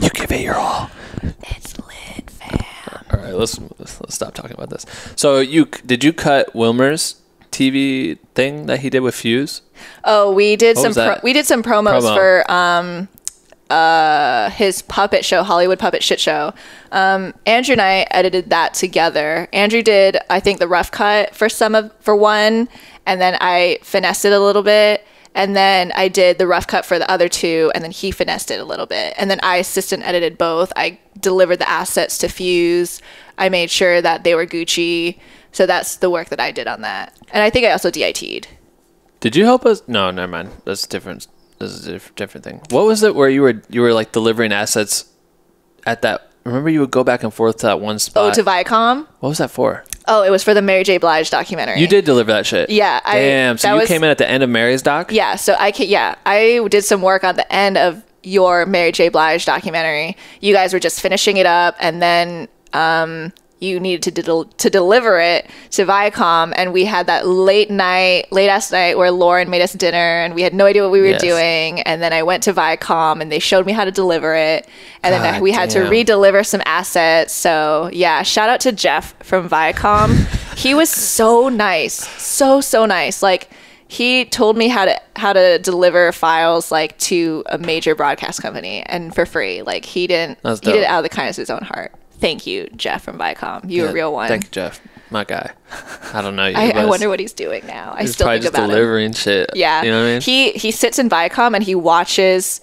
you give it your all. It's lit, fam. All right, let's, let's let's stop talking about this. So you did you cut Wilmer's TV thing that he did with Fuse? Oh, we did What some pro- we did some promos Promo. for um uh his puppet show, Hollywood Puppet Shit Show. Um Andrew and I edited that together. Andrew did I think the rough cut for some of for one and then I finessed it a little bit and then I did the rough cut for the other two and then he finessed it a little bit. And then I assistant edited both. I delivered the assets to Fuse. I made sure that they were Gucci. So that's the work that I did on that. And I think I also DIT'd. Did you help us? No, never mind. That's different. This is a different thing. What was it where you were you were like delivering assets at that? Remember you would go back and forth to that one spot. Oh, to Viacom? what was that for? Oh, it was for the Mary J. Blige documentary. You did deliver that shit. Yeah, I- Damn. So you was- came in at the end of Mary's doc. Yeah, so I can, yeah, I did some work on the end of your Mary J. Blige documentary. You guys were just finishing it up, and then um, you needed to del- to deliver it to Viacom, and we had that late night, late ass night where Lauren made us dinner, and we had no idea what we were Yes. doing. And then I went to Viacom, and they showed me how to deliver it, and then God we had to re-deliver some assets. So yeah, shout out to Jeff from Viacom. he was so nice, so so nice. Like he told me how to how to deliver files like to a major broadcast company and for free. Like he didn't he did it out of the kindness of his own heart. Thank you, Jeff from Viacom. You a Yeah, real one. Thank you, Jeff. My guy. I don't know you. I, I wonder what he's doing now. I still probably think just about him. delivering shit. Yeah. You know what I mean? He he sits in Viacom and he watches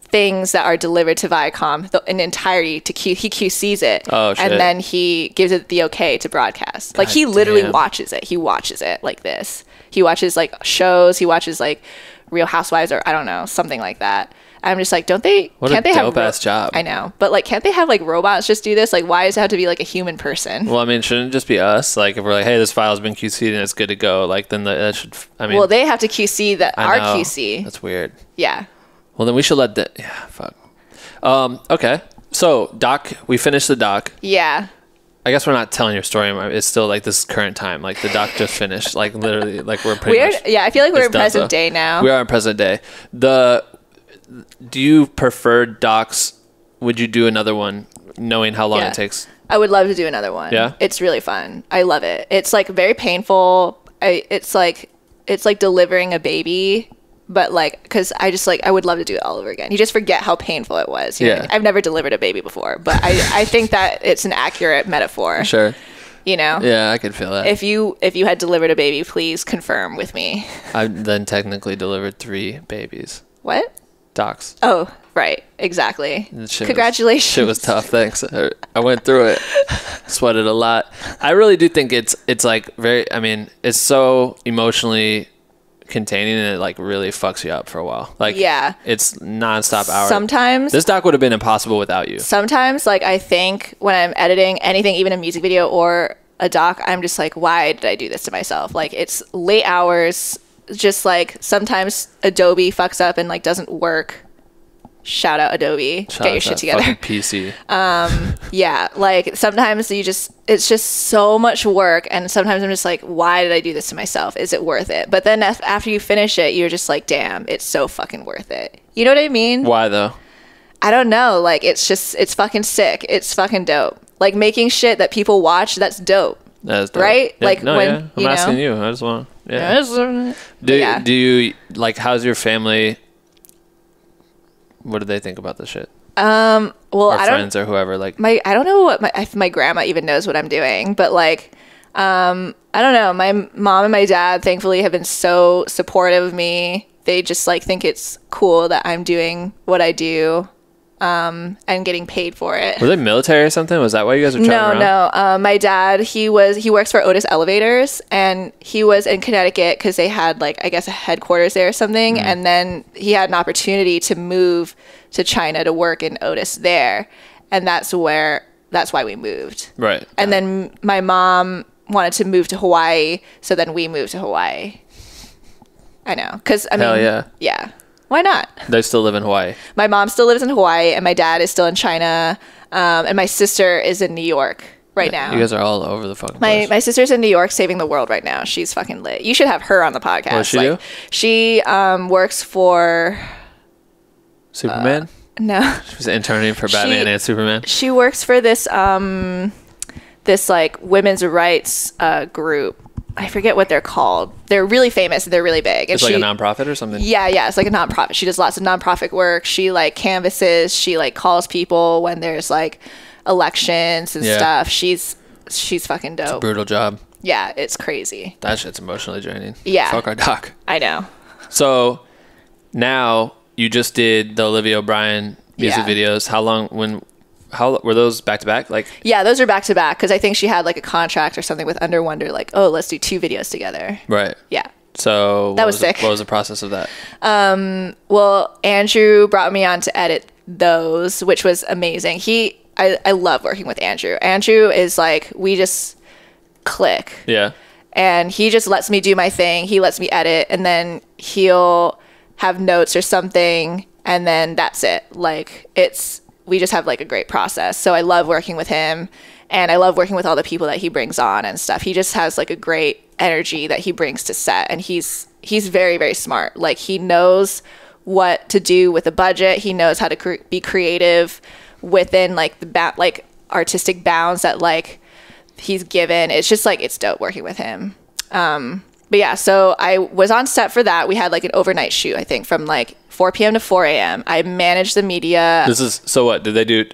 things that are delivered to Viacom the, in entirety to Q. He QCs it. Oh, shit. And then he gives it the okay to broadcast. Like he literally damn. watches it. He watches it like this. He watches like shows. He watches like Real Housewives or I don't know something like that. I'm just like, don't they? What can't they have dope-ass job. I know, but like, can't they have like robots just do this? Like, why does it have to be like a human person? Well, I mean, shouldn't it just be us? Like, if we're like, hey, this file's been QC'd and it's good to go, like, then the, that should. I mean, well, they have to QC that I our know. QC. That's weird. Yeah. Well, then we should let the. Yeah, fuck. Um. Okay. So, doc, we finished the doc. Yeah. I guess we're not telling your story. It's still like this current time. Like the doc just finished. Like literally, like we're pretty Weird. much. Yeah, I feel like we're in present day now. We are in present day. The. Do you prefer docs? Would you do another one, knowing how long Yeah. it takes? I would love to do another one. Yeah? It's really fun. I love it. It's like very painful. I it's like it's like delivering a baby, but like cuz I just like I would love to do it all over again. You just forget how painful it was. you know? Yeah. I've never delivered a baby before, but I I think that it's an accurate metaphor, Sure. you know. Yeah, I could feel that. If you if you had delivered a baby, please confirm with me. I've then technically delivered three babies. What? Docs. Oh, right. Exactly. Shit was- Congratulations. shit was tough. Thanks. I- I went through it. Sweated a lot. I really do think it's it's like very. I mean, it's so emotionally containing and it like really fucks you up for a while. Like Yeah. it's nonstop hours. Sometimes this doc would have been impossible without you. sometimes like i think when i'm editing anything even a music video or a doc i'm just like why did i do this to myself like it's late hours just like sometimes adobe fucks up and like doesn't work shout out adobe Shout get your shit together PC. Um, yeah like sometimes you just it's just so much work and sometimes i'm just like why did i do this to myself is it worth it but then af- after you finish it you're just like damn it's so fucking worth it you know what i mean Why though? I don't know. Like it's just it's fucking sick. It's fucking dope. Like making shit that people watch. That's dope. That's dope. Right? Yeah, Like no, when, yeah. I'm you know- asking you. I just want. Yeah. Do Yeah. do you like? How's your family? What do they think about this shit? Um. Well, Or I don't. or whoever? Like, My I don't know what my if my grandma even knows what I'm doing, but like, um, I don't know. My mom and my dad, thankfully, have been so supportive of me. They just like think it's cool that I'm doing what I do, um, and getting paid for it. were they military or something? Was that why you guys were traveling No, around? no. Uh, my dad, he was he works for Otis Elevators, and he was in Connecticut because they had like I guess a headquarters there or something, Mm. and then he had an opportunity to move to China to work in Otis there, and that's where that's why we moved. Right. And then my mom wanted to move to Hawaii, so then we moved to Hawaii. I know, because I mean, Hell yeah. yeah. Why not? They still live in Hawaii. My mom still lives in Hawaii, and my dad is still in China, um, and my sister is in New York right now. You guys are all over the fucking My place. my sister's in New York saving the world right now. She's fucking lit. You should have her on the podcast. What she do? She um works for Superman? no. she was interning for Batman and Superman. She works for this um this like women's rights uh group. I forget what they're called. They're really famous. They're really big. And It's like a nonprofit or something. Yeah, yeah, it's like a nonprofit. She does lots of nonprofit work. She like canvases. She like calls people when there's like elections and Yeah. stuff. She's she's fucking dope. Brutal job. yeah, it's crazy. That shit's emotionally draining. Yeah. Fuck our doc. I know. So now you just did the Olivia O'Brien music Yeah. videos. How long? When? How were those back to back? Like Yeah, those are back to back because I think she had like a contract or something with Under Wonder. Like, oh, let's do two videos together. right. Yeah. So That what was the- sick. what was the process of that? Um, Well, Andrew brought me on to edit those, which was amazing. He, I, I love working with Andrew. Andrew is like, we just click. Yeah. and he just lets me do my thing. He lets me edit, and then he'll have notes or something, and then that's it. Like it's we just have like a great process. So I love working with him, and I love working with all the people that he brings on and stuff. He just has like a great energy that he brings to set, and he's he's very very smart. Like he knows what to do with a budget. He knows how to cre- be creative within like the ba- like artistic bounds that like he's given. It's just like it's dope working with him. Um, but yeah, so I was on set for that. We had like an overnight shoot, I think, from like 4 p.m. to 4 a.m. I managed the media. This is so. What did they do?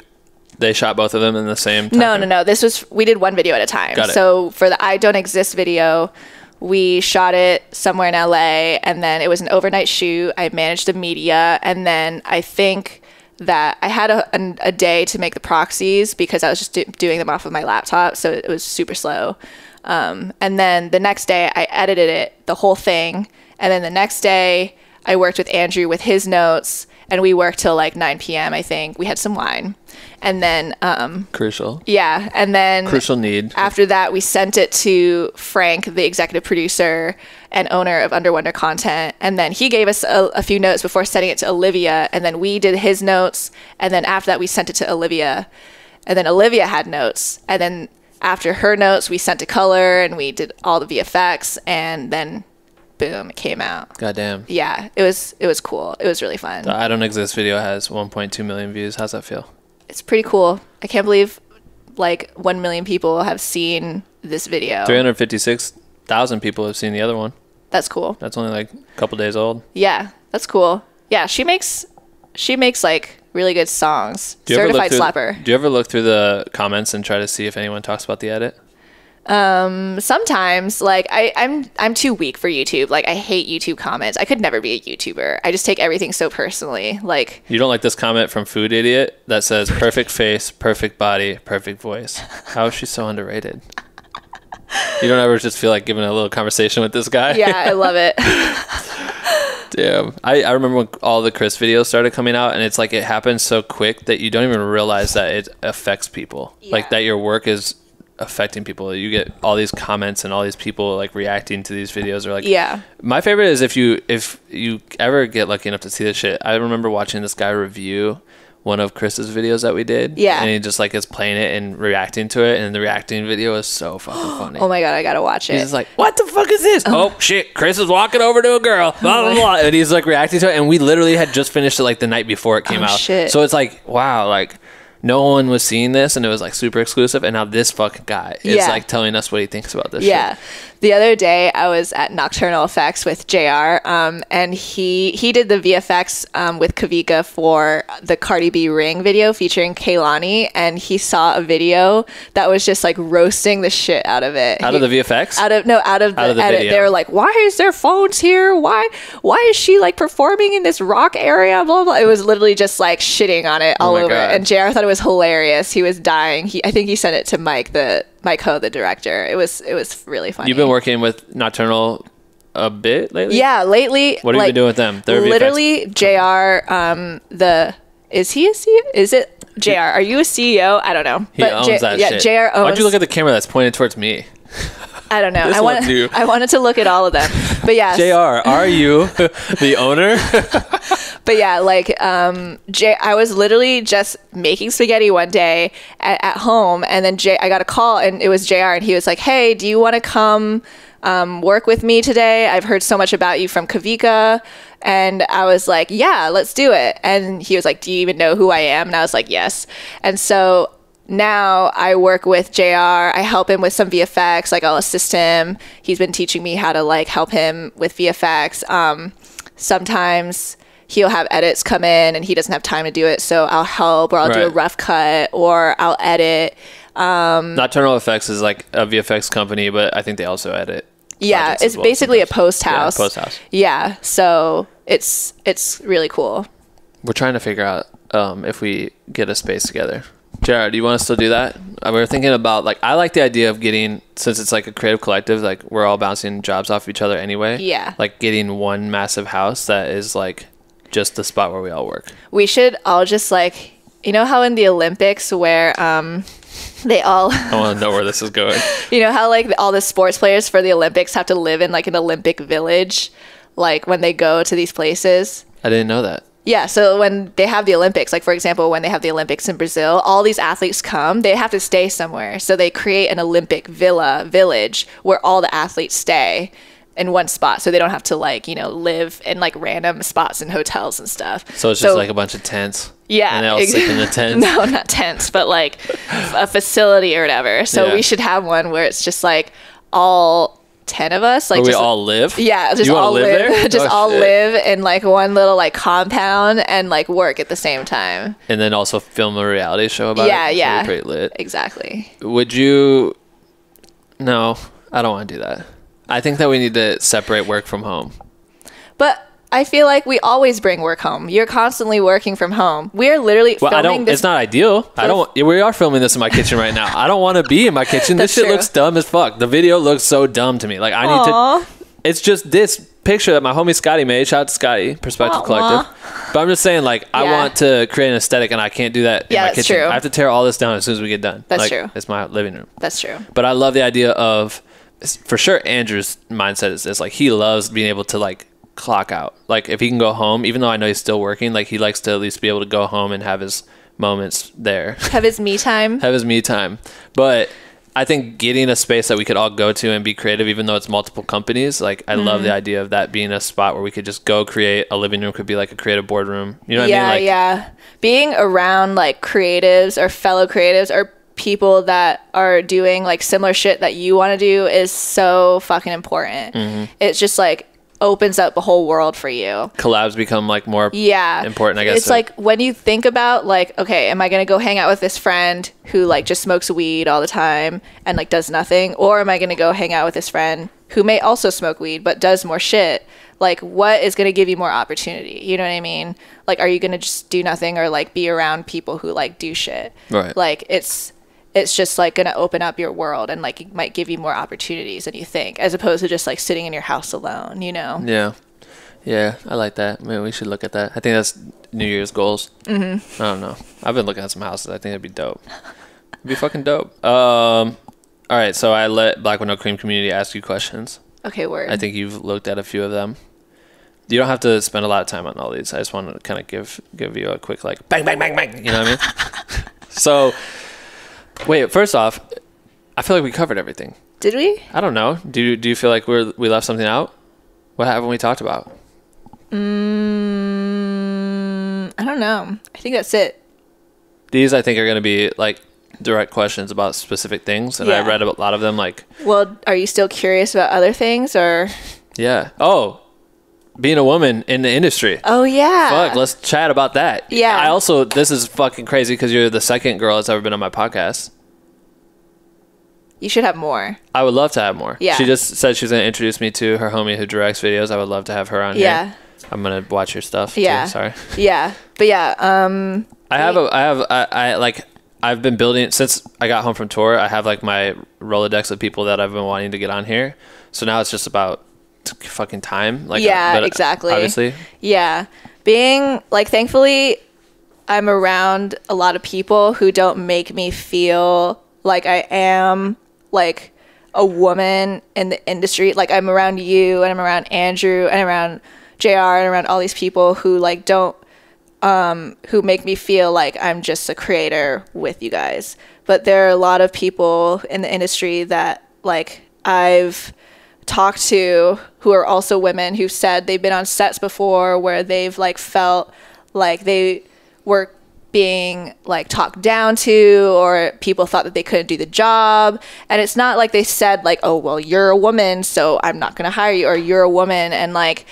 They shot both of them in the same. Time no, no, frame? no. This was we did one video at a time. Got it. So for the I Don't Exist video, we shot it somewhere in LA, and then it was an overnight shoot. I managed the media, and then I think that I had a, an- a day to make the proxies because I was just do- doing them off of my laptop, so it was super slow. Um, and then the next day, I edited it, the whole thing, and then the next day, I worked with Andrew with his notes, and we worked till like 9 p.m. I think we had some wine, and then um, Crucial. yeah, and then Crucial need. after that, we sent it to Frank, the executive producer and owner of Under Wonder Content. And then he gave us a, a few notes before sending it to Olivia. And then we did his notes. And then after that, we sent it to Olivia. And then Olivia had notes. And then after her notes, we sent to color and we did all the VFX. And then boom, it came out. Goddamn. Yeah, it was it was cool. It was really fun. The I don't exist video has 1.2 million views. How's that feel? It's pretty cool. I can't believe like 1 million people have seen this video. 356,000 people have seen the other one. That's cool. That's only like a couple days old. Yeah, that's cool. Yeah, she makes she makes like really good songs. Do you ever look Certified through, slapper. Do you ever look through the comments and try to see if anyone talks about the edit? Um, Sometimes like I I'm I'm too weak for YouTube. Like I hate YouTube comments. I could never be a YouTuber. I just take everything so personally. Like You don't like this comment from Food Idiot that says perfect face, perfect body, perfect voice. How is she so underrated? You don't ever just feel like giving a little conversation with this guy? yeah, I love it. Damn. I, I remember when all the Chris videos started coming out and it's like it happens so quick that you don't even realize that it affects people. Like that your work is affecting people. You get all these comments and all these people like reacting to these videos or like Yeah. My favorite is if you if you ever get lucky enough to see this shit. I remember watching this guy review one of Chris's videos that we did. Yeah. And he just like is playing it and reacting to it and the reacting video is so fucking funny. Oh my god, I gotta watch He's it. just like, what the fuck is this? Oh, oh shit, Chris is walking over to a girl. Oh blah, blah, blah. And he's like reacting to it. And we literally had just finished it like the night before it came Oh, out. shit. So it's like, wow, like no one was seeing this and it was like super exclusive. And now this fucking guy is Yeah. like telling us what he thinks about this yeah. shit. The other day I was at Nocturnal Effects with JR, um, and he he did the VFX um, with Kavika for the Cardi B Ring video featuring Kehlani, and he saw a video that was just like roasting the shit out of it. Out He- of the VFX? out of no out of the, Out of the edit video. they were like why is there phones here why why is she like performing in this rock area blah blah it was literally just like shitting on it all Oh over God. and jr thought it was hilarious he was dying he i think he sent it to mike the mike ho the director it was it was really funny You've been working with Nocturnal a bit lately? yeah lately What have you like, been doing with them? They're VFX. literally jr um the is he a CEO? Is it JR? Are you a CEO? I don't know. He owns J- that yeah, shit. JR owns. Why'd you look at the camera that's pointed towards me? I don't know. This I want. too. I wanted to look at all of them, but yeah. JR, are you the owner? But yeah, like um, J- I was literally just making spaghetti one day at, at home, and then J- I got a call, and it was Jr. And he was like, "Hey, do you want to come um, work with me today? I've heard so much about you from Kavika." And I was like, "Yeah, let's do it." And he was like, "Do you even know who I am?" And I was like, "Yes." And so now I work with JR. I help him with some VFX. Like I'll assist him. He's been teaching me how to like help him with VFX. Um, sometimes he'll have edits come in and he doesn't have time to do it, so I'll help or I'll do a rough cut or I'll edit. Nocturnal Effects is like a VFX company, but I think they also edit. Yeah, it's well basically a sometimes. post Yeah, house. post house. Yeah, so it's it's really cool. We're trying to figure out um, if we get a space together. Jared, do you want us to do that? Uh, We were thinking about like I like the idea of getting since it's like a creative collective, like we're all bouncing jobs off each other anyway. Yeah. Like getting one massive house that is like just the spot where we all work. We should all just like you know how in the Olympics where um they all I want to know where this is going. You know how like all the sports players for the Olympics have to live in like an Olympic village, like when they go to these places. I didn't know that. Yeah, so when they have the Olympics, like for example, when they have the Olympics in Brazil, all these athletes come, they have to stay somewhere. So they create an Olympic villa village where all the athletes stay in one spot so they don't have to like, you know, live in like random spots in hotels and stuff. So it's just like a bunch of tents. Yeah. And they all sleep in the tents. no, not tents, but like a facility or whatever. So Yeah. we should have one where it's just like all 10 of us. Like Where we just, all live. Yeah, just You all live live, there? Oh, just Oh, all shit. live in like one little like compound and like work at the same time. And then also film a reality show about Yeah, it. So yeah. pretty lit. Exactly. Would you? No, I don't want to do that. I think that we need to separate work from home. But I feel like we always bring work home. You're constantly working from home. We're literally Well, filming I don't. this. It's not ideal. I don't. We are filming this in my kitchen right now. I don't want to be in my kitchen. this shit true. looks dumb as fuck. The video looks so dumb to me. Like I need Aw. to. It's just this picture that my homie Scotty made. Shout out to Scotty, Perspective Aw. Collective. But I'm just saying, like, I want to create an aesthetic, and I can't do that in Yeah, my that's kitchen. true. I have to tear all this down as soon as we get done. That's Like, true. It's my living room. That's true. But I love the idea of, for sure, Andrew's mindset is this. Like, he loves being able to, like, clock out. Like, if he can go home, even though I know he's still working, like, he likes to at least be able to go home and have his moments there. Have his me time. have his me time. But I think getting a space that we could all go to and be creative, even though it's multiple companies, like I love Mm-hmm. the idea of that being a spot where we could just go create a living room could be like a creative boardroom. You know what yeah, I mean? Like, yeah. Being around like creatives or fellow creatives or people that are doing like similar shit that you want to do is so fucking important. Mm-hmm. It's just like opens up a whole world for you. collabs become like more Yeah. important, I guess. It's so- like when you think about like, okay, am I gonna go hang out with this friend who like just smokes weed all the time and like does nothing? Or am I gonna go hang out with this friend who may also smoke weed but does more shit? Like what is gonna give you more opportunity? You know what I mean? Like are you gonna just do nothing or like be around people who like do shit? Right. Like it's it's just like gonna open up your world and like it might give you more opportunities than you think, as opposed to just like sitting in your house alone, you know? yeah. Yeah, I like that. Maybe we should look at that. I think that's New Year's goals. Mm-hmm. I don't know. I've been looking at some houses. I think it'd be dope. It'd be fucking dope. Um, all right, so I let Black With No Cream community ask you questions. Okay, word. I think you've looked at a few of them. You don't have to spend a lot of time on all these. I just want to kind of give give you a quick like bang bang bang bang. You know what I mean? so, wait. First off, I feel like we covered everything. Did we? I don't know. Do you, do you feel like we're we left something out? What haven't we talked about? Mm, I don't know. I think that's it. These I think are going to be like direct questions about specific things, and I read a lot of them. Like, Well, are you still curious about other things or? yeah. Oh, being a woman in the industry. Oh yeah. Fuck, let's chat about that. Yeah. I also this is fucking crazy because you're the second girl that's ever been on my podcast. you should have more. I would love to have more. Yeah. She just said she's gonna introduce me to her homie who directs videos. I would love to have her on Yeah. here. I'm gonna watch your stuff. too. Yeah. Sorry. Yeah, but yeah. Um. I have a I have I, I like I've been building since I got home from tour. I have like my Rolodex of people that I've been wanting to get on here. So now it's just about fucking time. Like Yeah, exactly. Obviously. Yeah, being like thankfully, I'm around a lot of people who don't make me feel like I am like a woman in the industry. Like I'm around you and I'm around Andrew and around JR and around all these people who like don't um who make me feel like I'm just a creator with you guys. But there are a lot of people in the industry that like I've talked to who are also women who've said they've been on sets before where they've like felt like they were being like talked down to or people thought that they couldn't do the job. And it's not like they said like oh well you're a woman so i'm not going to hire you or you're a woman and like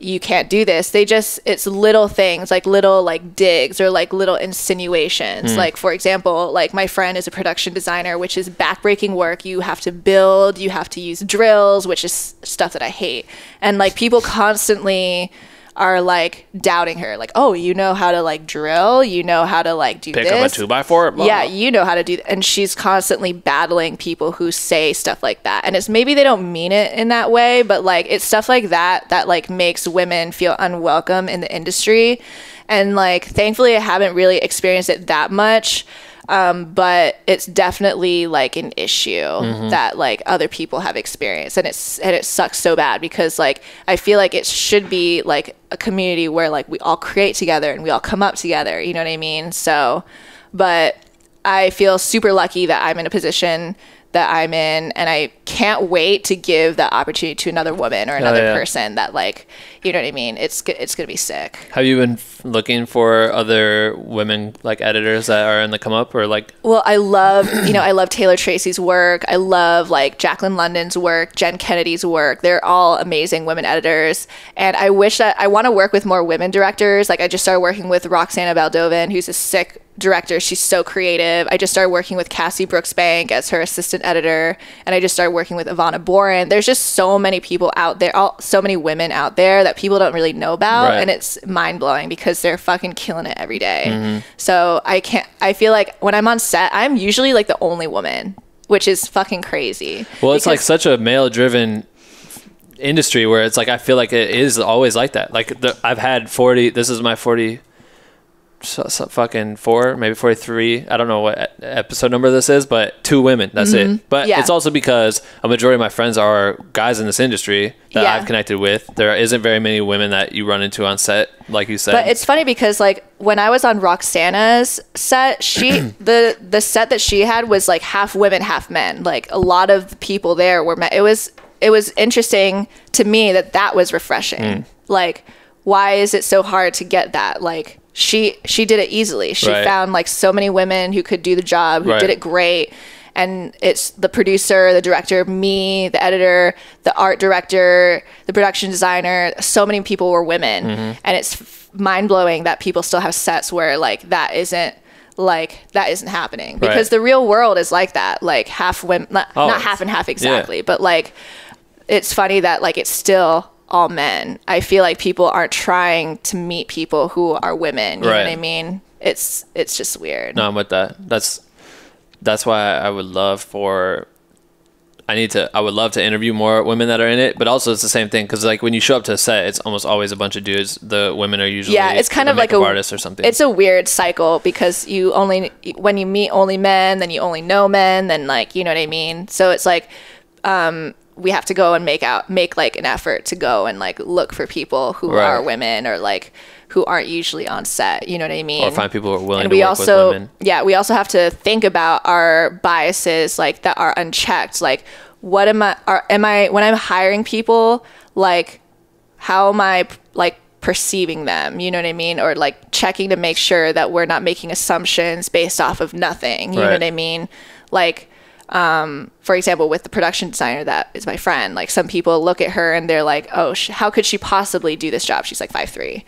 you can't do this. They just it's little things like little like digs or like little insinuations. Hmm. Like for example like my friend is a production designer which is backbreaking work. You have to build you have to use drills which is stuff that i hate. And like people constantly are like doubting her like oh you know how to like drill you know how to like do Pick this up a two by four. blah, yeah, blah. you know how to do that. And she's constantly battling people who say stuff like that. And it's maybe they don't mean it in that way, but like it's stuff like that that like makes women feel unwelcome in the industry. And like thankfully I haven't really experienced it that much. Um, but it's definitely like an issue that like other people have experienced and it's and it sucks so bad because like I feel like it should be like a community where like we all create together and we all come up together, you know what I mean? So but I feel super lucky that I'm in a position that I'm in, and I can't wait to give that opportunity to another woman or another yeah. person that, like, you know what I mean? It's it's gonna be sick. Have you been looking for other women like editors that are in the come up or like Well, I love, you know, I love Taylor Tracy's work. I love like Jacqueline London's work, Jen Kennedy's work. They're all amazing women editors. And I wish that I want to work with more women directors. Like I just started working with Roxana Baldovin, who's a sick director. She's so creative. I just started working with Cassie Brooks Bank as her assistant editor. And I just started working with Ivana Boren. There's just so many people out there, all, so many women out there that people don't really know about. Right. And it's mind blowing because they're fucking killing it every day. Mm-hmm. So I can't. I feel like when I'm on set, I'm usually like the only woman, which is fucking crazy. Well, it's like such a male driven industry where it's like I feel like it is always like that. Like the, I've had 40 this is my 40 so, so fucking 4, maybe 43. I don't know what episode number this is, but two women, that's it. But Mm-hmm. Yeah. it's also because a majority of my friends are guys in this industry that Yeah. I've connected with. There isn't very many women that you run into on set like you said. But it's funny because like when I was on Roxana's set, she the the set that she had was like half women, half men. Like a lot of the people there were men. It was it was interesting to me that that was refreshing. Mm. Like why is it so hard to get that? Like she she did it easily. She Right. found like so many women who could do the job, who Right. did it great. And it's the producer, the director, me, the editor, the art director, the production designer. So many people were women, Mm-hmm. and it's mind blowing that people still have sets where like that isn't like that isn't happening because Right. the real world is like that. Like half women, not, Oh, not half and half exactly, yeah. but like it's funny that like it's still all men. I feel like people aren't trying to meet people who are women. You know what I mean? It's it's just weird. No, I'm with that. That's that's why I would love for. I need to. I would love to interview more women that are in it, but also it's the same thing because like when you show up to a set, it's almost always a bunch of dudes. The women are usually yeah, it's kind of like a artist or something. It's a weird cycle because you only when you meet only men, then you only know men, then like you know what I mean. So it's like um, we have to go and make out make like an effort to go and like look for people who Right. are women or like who aren't usually on set. You know what I mean? or find people who are willing and to we also yeah we also have to think about our biases like that are unchecked like what am i are, am i when i'm hiring people like how am i like perceiving them you know what i mean or like checking to make sure that we're not making assumptions based off of nothing you know what i mean like um, for example, with the production designer that is my friend, like some people look at her and they're like, "Oh, sh- how could she possibly do this job?" She's like five three,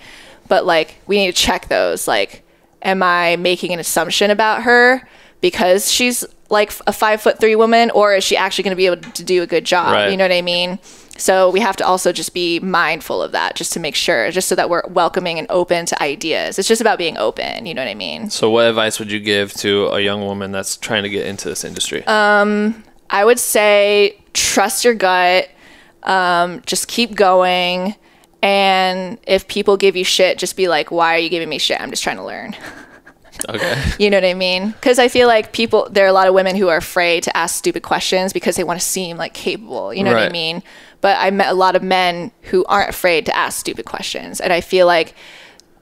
but like we need to check those. Like, am I making an assumption about her because she's like a five foot three woman, or is she actually going to be able to do a good job? Right. You know what I mean? So we have to also just be mindful of that, just to make sure, just so that we're welcoming and open to ideas. It's just about being open. You know what I mean? So, what advice would you give to a young woman that's trying to get into this industry? Um, I would say trust your gut. Um, just keep going. And if people give you shit, just be like, why are you giving me shit? I'm just trying to learn. okay. You know what I mean? Because I feel like people, there are a lot of women who are afraid to ask stupid questions because they want to seem like capable. You know what I mean? But I met a lot of men who aren't afraid to ask stupid questions. And I feel like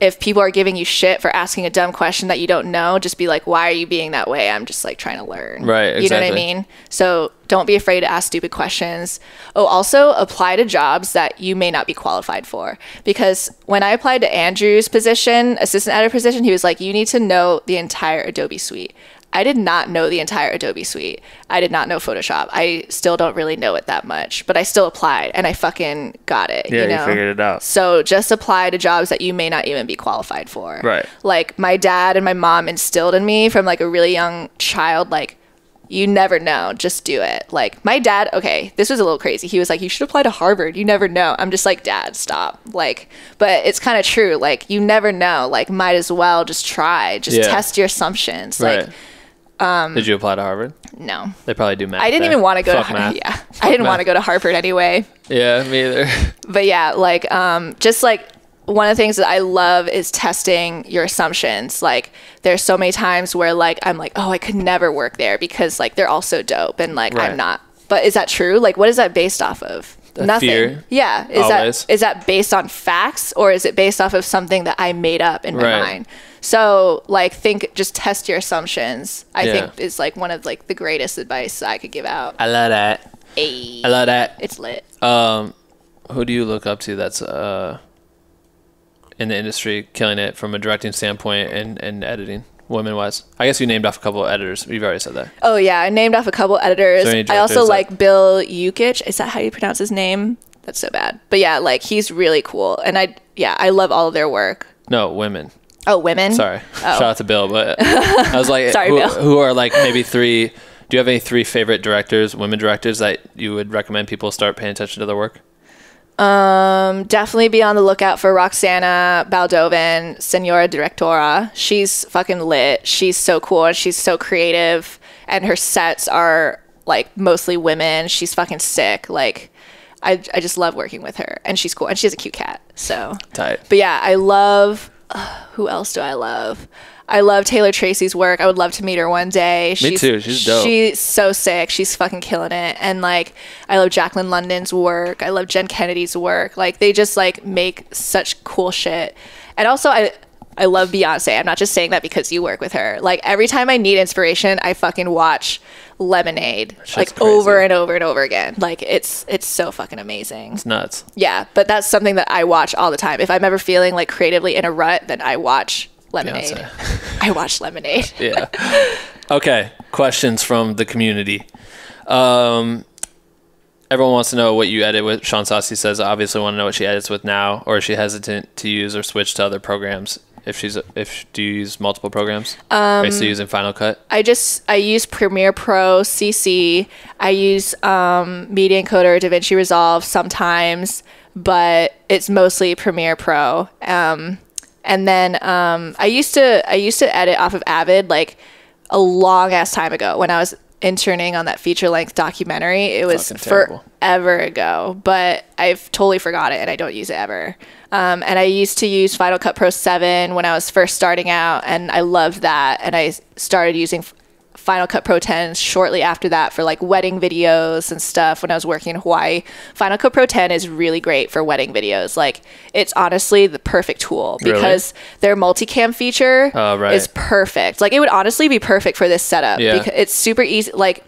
if people are giving you shit for asking a dumb question that you don't know, just be like, why are you being that way? I'm just like trying to learn. Right, You know what I mean? So don't be afraid to ask stupid questions. Oh, also apply to jobs that you may not be qualified for. Because when I applied to Andrew's position, assistant editor position, he was like, you need to know the entire Adobe suite. I did not know the entire Adobe suite. I did not know Photoshop. I still don't really know it that much, but I still applied and I fucking got it. Yeah, you, you know? figured it out. So just apply to jobs that you may not even be qualified for. Right. Like my dad and my mom instilled in me from like a really young child, like, you never know, just do it. Like my dad, okay, this was a little crazy. He was like, you should apply to Harvard. You never know. I'm just like, dad, stop. Like, but it's kind of true. Like, you never know. Like, might as well just try. Just Yeah. test your assumptions. Right. Like, um, Did you apply to Harvard? no. They probably do math. I didn't there. even want to go Fuck to math. Yeah. I didn't want to go to Harvard anyway. Yeah, me either. but yeah, like um, just like one of the things that I love is testing your assumptions. Like there's so many times where like I'm like, oh, I could never work there because like they're all so dope and like Right. I'm not. But is that true? Like what is that based off of? Nothing. fear. Yeah. Is Always. that is that based on facts or is it based off of something that I made up in my Right. mind? So like think just test your assumptions. I Yeah. think is like one of like the greatest advice I could give out. I love that. Ayy. I love that. It's lit. Um, who do you look up to that's uh in the industry killing it from a directing standpoint and, and editing, women wise? I guess you named off a couple of editors. You've already said that. Oh yeah, I named off a couple editors. I also that- like Bill Yukich. Is that how you pronounce his name? That's so bad. But yeah, like he's really cool, and I yeah I love all of their work. No, women. Oh, women. Sorry. Shout out to Bill, but I was like, Sorry, who, who are like maybe three? Do you have any three favorite directors, women directors that you would recommend people start paying attention to their work? Um, definitely be on the lookout for Roxana Baldovin, Senora Directora. She's fucking lit. She's so cool and she's so creative, and her sets are like mostly women. She's fucking sick. Like, I, I just love working with her and she's cool and she has a cute cat. So Tight. but yeah, I love. Uh, who else do I love? I love Taylor Tracy's work. I would love to meet her one day. She's, too. She's dope. She's so sick. She's fucking killing it. And like, I love Jacqueline London's work. I love Jen Kennedy's work. Like, they just like make such cool shit. And also, I. I love Beyonce. I'm not just saying that because you work with her. Like every time I need inspiration, I fucking watch Lemonade like crazy. over and over and over again. Like it's it's so fucking amazing. It's nuts. Yeah, but that's something that I watch all the time. If I'm ever feeling like creatively in a rut, then I watch Lemonade. I watch Lemonade. Yeah. okay. Questions from the community. Um, everyone wants to know what you edit with. Sean Saucy says, obviously, want to know what she edits with now, or is she hesitant to use or switch to other programs? If she's, if do you use multiple programs? Um, Are you still using Final Cut? I just I use Premiere Pro, CC. I use um, Media Encoder, DaVinci Resolve sometimes, but it's mostly Premiere Pro. Um, and then um, I used to I used to edit off of Avid like a long ass time ago when I was interning on that feature length documentary. It was terrible. forever ago, but I've totally forgot it and I don't use it ever. Um, and I used to use Final Cut Pro 7 when I was first starting out, and I loved that. And I started using Final Cut Pro 10 shortly after that for like wedding videos and stuff when I was working in Hawaii. Final Cut Pro 10 is really great for wedding videos. Like, it's honestly the perfect tool Really? because their multicam feature Oh, right. is perfect. Like, it would honestly be perfect for this setup Yeah. because it's super easy. Like,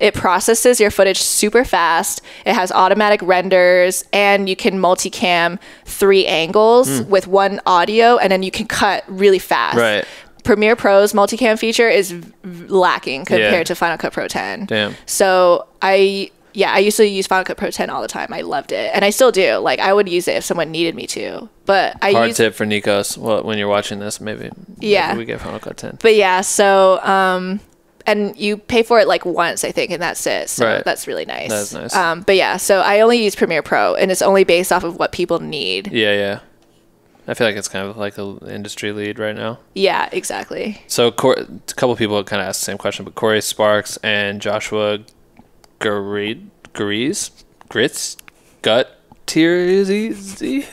it processes your footage super fast. It has automatic renders, and you can multicam three angles Hmm. with one audio, and then you can cut really fast. Right. Premiere Pro's multicam feature is v- lacking compared Yeah. to Final Cut Pro 10. Damn. So I, yeah, I used to use Final Cut Pro 10 all the time. I loved it, and I still do. Like I would use it if someone needed me to. But I Hard use tip for Nikos. Well, when you're watching this, maybe. Yeah. Maybe we get Final Cut 10. but yeah, so um, and you pay for it like once, I think, and that's it. So Right. that's really nice. That's nice. Um, but yeah, so I only use Premiere Pro, and it's only based off of what people need. Yeah, yeah. I feel like it's kind of like the industry lead right now. Yeah, exactly. So Cor- a couple people kind of asked the same question, but Corey Sparks and Joshua Gareed, Garees, Grits, Gut Tierzy.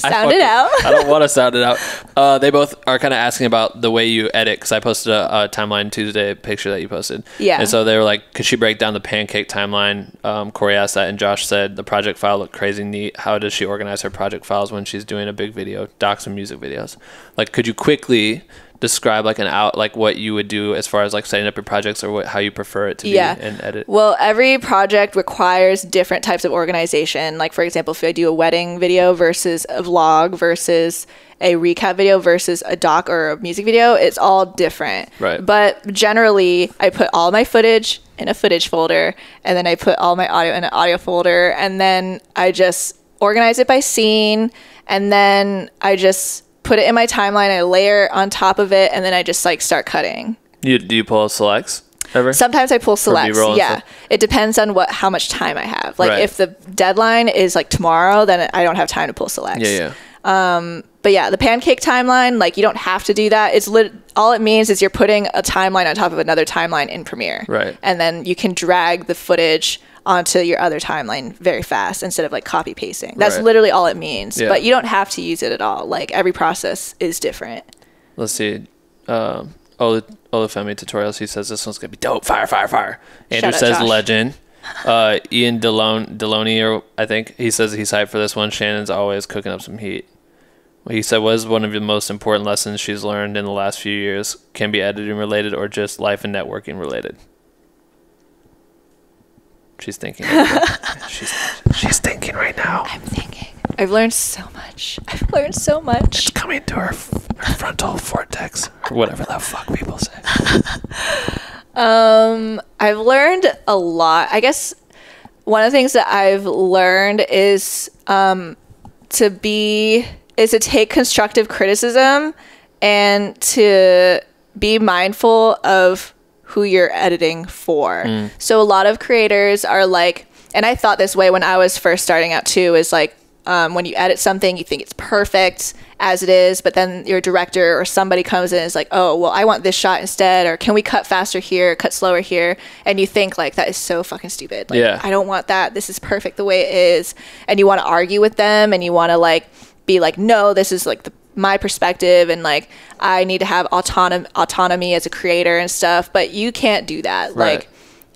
Sound it out. I don't want to sound it out. Uh, they both are kind of asking about the way you edit because I posted a, a timeline Tuesday picture that you posted. Yeah. And so they were like, could she break down the pancake timeline? Um, Corey asked that, and Josh said the project file looked crazy neat. How does she organize her project files when she's doing a big video, docs and music videos? Like, could you quickly describe like an out like what you would do as far as like setting up your projects or what how you prefer it to Yeah. be and edit? Well, every project requires different types of organization. Like, for example, if I do a wedding video versus a vlog versus a recap video versus a doc or a music video, it's all different. Right. But generally, I put all my footage in a footage folder, and then I put all my audio in an audio folder, and then I just organize it by scene, and then I just put it in my timeline. I layer on top of it, and then I just like start cutting. You do you pull selects ever? Sometimes I pull selects. Yeah, it depends on what how much time I have. Like Right. if the deadline is like tomorrow, then I don't have time to pull selects. yeah, yeah. Um, but yeah, the pancake timeline, like you don't have to do that. It's lit- all it means is you're putting a timeline on top of another timeline in Premiere. Right. And then you can drag the footage onto your other timeline very fast instead of like copy pasting. That's Right. literally all it means. Yeah. But you don't have to use it at all. Like every process is different. Let's see. Um, Olu- Olufemi tutorials. He says this one's gonna be dope. Fire, fire, fire. Andrew Shout says Josh. legend. Uh, Ian Delone, Deloney, or I think he says he's hyped for this one. Shannon's always cooking up some heat. What he said was one of the most important lessons she's learned in the last few years. Can be editing related or just life and networking related. She's thinking. she's she's thinking right now. I'm thinking. I've learned so much. I've learned so much. It's coming to her, her frontal vortex, or whatever the fuck people say. Um, I've learned a lot. I guess one of the things that I've learned is um, to be is to take constructive criticism and to be mindful of who you're editing for. So a lot of creators are like, and I thought this way when I was first starting out too, is like um, when you edit something, you think it's perfect as it is, but then your director or somebody comes in and is like, oh, well, I want this shot instead, or can we cut faster here, cut slower here? And you think, like, that is so fucking stupid. Like, Yeah. I don't want that. This is perfect the way it is. And you want to argue with them and you want to, like, be like, no, this is like the, my perspective and like I need to have autonom- autonomy as a creator and stuff, but you can't do that. Right. Like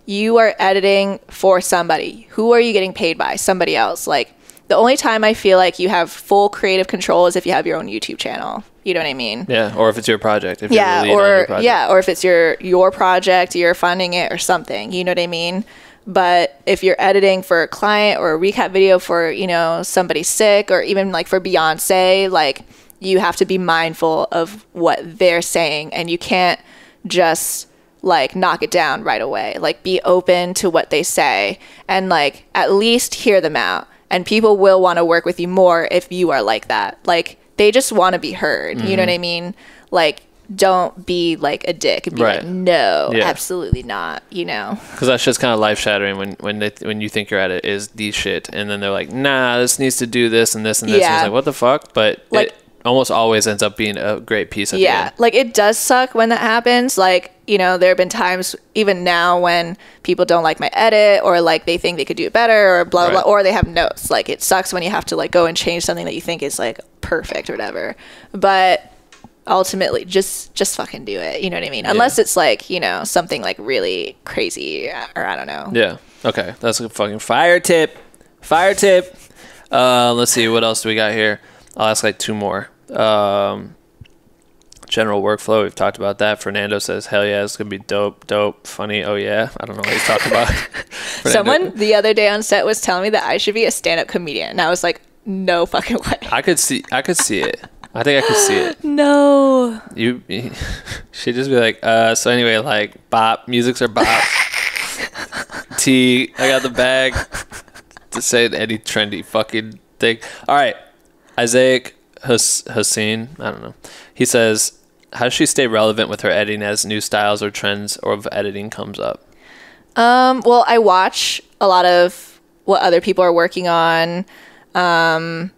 you are editing for somebody. Who are you getting paid by? Somebody else. Like the only time I feel like you have full creative control is if you have your own YouTube channel. You know what I mean? Yeah, or if it's your project. Yeah the lead on your or project. yeah or if it's your your project you're funding it or something you know what i mean but if you're editing for a client or a recap video for you know somebody sick or even like for beyonce like you have to be mindful of what they're saying and you can't just like knock it down right away like be open to what they say and like at least hear them out and people will want to work with you more if you are like that like they just want to be heard you know mm-hmm. what i mean like don't be like a dick and be Right. like no Yeah. absolutely not you know Because that's just kind of life shattering when when they, when you think you're at it is the shit, and then they're like, nah, this needs to do this and this and this. And Yeah. it's like, what the fuck? But Like- it almost always ends up being a great piece the yeah like it does suck when that happens like you know there have been times even now when people don't like my edit or like they think they could do it better or blah blah, Right. blah or they have notes like it sucks when you have to like go and change something that you think is like perfect or whatever but ultimately just just fucking do it you know what i mean unless it's like you know something like really crazy or i don't know Yeah. Okay. That's a fucking fire tip. Fire tip. Uh, let's see. What else do we got here? I'll ask like two more. Um, general workflow. We've talked about that. Fernando says, "Hell yeah, it's gonna be dope, dope, funny." Oh yeah. I don't know what he's talking about. Someone the other day on set was telling me that i should be a stand-up comedian and i was like no fucking way I could see. I could see it. I think I could see it. no You, she'd just be like, uh, so anyway, like bop, music's are bop. T, I got the bag to say any trendy fucking thing. All right, Isaac Hus- Hussein, I don't know. He says, how does she stay relevant with her editing as new styles or trends or of editing comes up? Um, well, I watch a lot of what other people are working on. Um,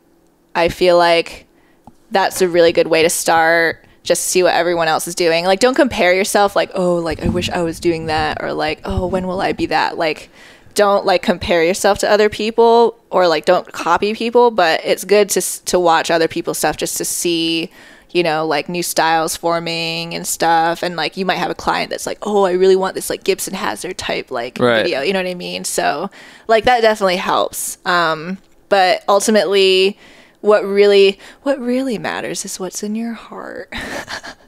I feel like that's a really good way to start. Just see what everyone else is doing. Like, don't compare yourself. Like, oh, like I wish I was doing that, or like, oh, when will I be that? Like, don't like compare yourself to other people, or like don't copy people. But it's good to to watch other people's stuff just to see you know, like new styles forming and stuff. And like you might have a client that's like, oh, I really want this like Gibson Hazard type like Right. video. You know what I mean? So like that definitely helps. Um, but ultimately, what really what really matters is what's in your heart.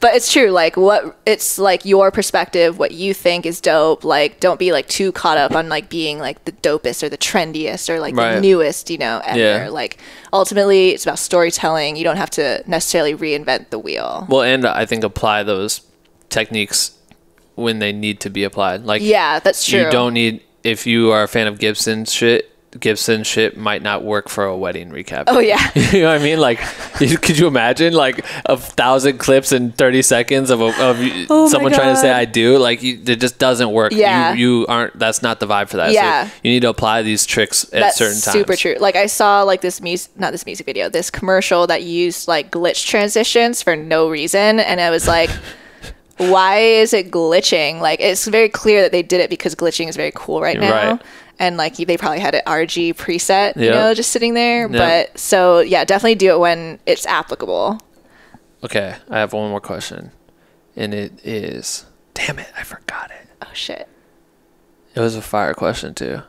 but it's true like what it's like your perspective what you think is dope like don't be like too caught up on like being like the dopest or the trendiest or like Right. the newest you know editor Yeah. like ultimately it's about storytelling you don't have to necessarily reinvent the wheel Well, and I think apply those techniques when they need to be applied. Like, yeah that's true you don't need, if you are a fan of Gibson shit, Gibson shit might not work for a wedding recap. oh yeah you know what I mean? Like, could you imagine like a thousand clips in thirty seconds of, a, of Oh someone trying to say "I do"? Like, you, it just doesn't work. Yeah. you, you aren't. That's not the vibe for that. Yeah. so you need to apply these tricks at that's certain times. super true like i saw like this music not this music video this commercial that used like glitch transitions for no reason and i was like why is it glitching like it's very clear that they did it because glitching is very cool right now Right. And like they probably had an rg preset you Yeah. know just sitting there Yeah. but so yeah definitely do it when it's applicable Okay, I have one more question, and it is, damn it, I forgot it. oh shit It was a fire question too.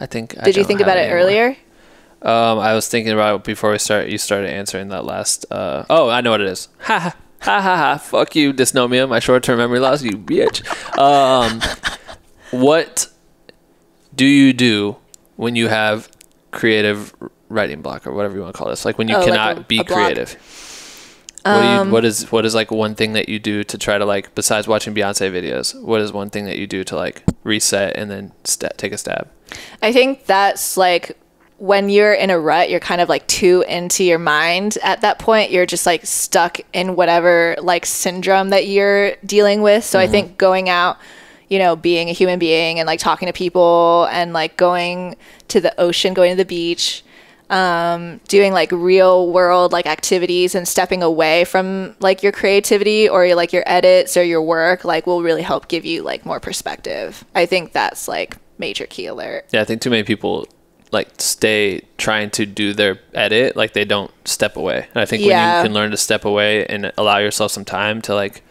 I think. I did you don't think about it earlier Um, I was thinking about it before we start. You started answering that last. Uh, oh, I know what it is. Ha ha ha ha ha. Fuck you, dysnomia. My short-term memory loss. You bitch. Um, what do you do when you have creative writing block or whatever you want to call this? Like when you Oh, like cannot a- be a creative. What do Um, you, what is what is like one thing that you do to try to like besides watching Beyonce videos? What is one thing that you do to like reset and then sta take a stab? I think that's like when you're in a rut, you're kind of like too into your mind. At that point, you're just like stuck in whatever like syndrome that you're dealing with. So I think going out, you know, being a human being and like talking to people and like going to the ocean, going to the beach, um, doing like real world like activities and stepping away from like your creativity or your, like your edits or your work like will really help give you like more perspective. I think that's like major key alert. Yeah, I think too many people like stay trying to do their edit, like they don't step away. And I think when you can learn to step away and allow yourself some time to like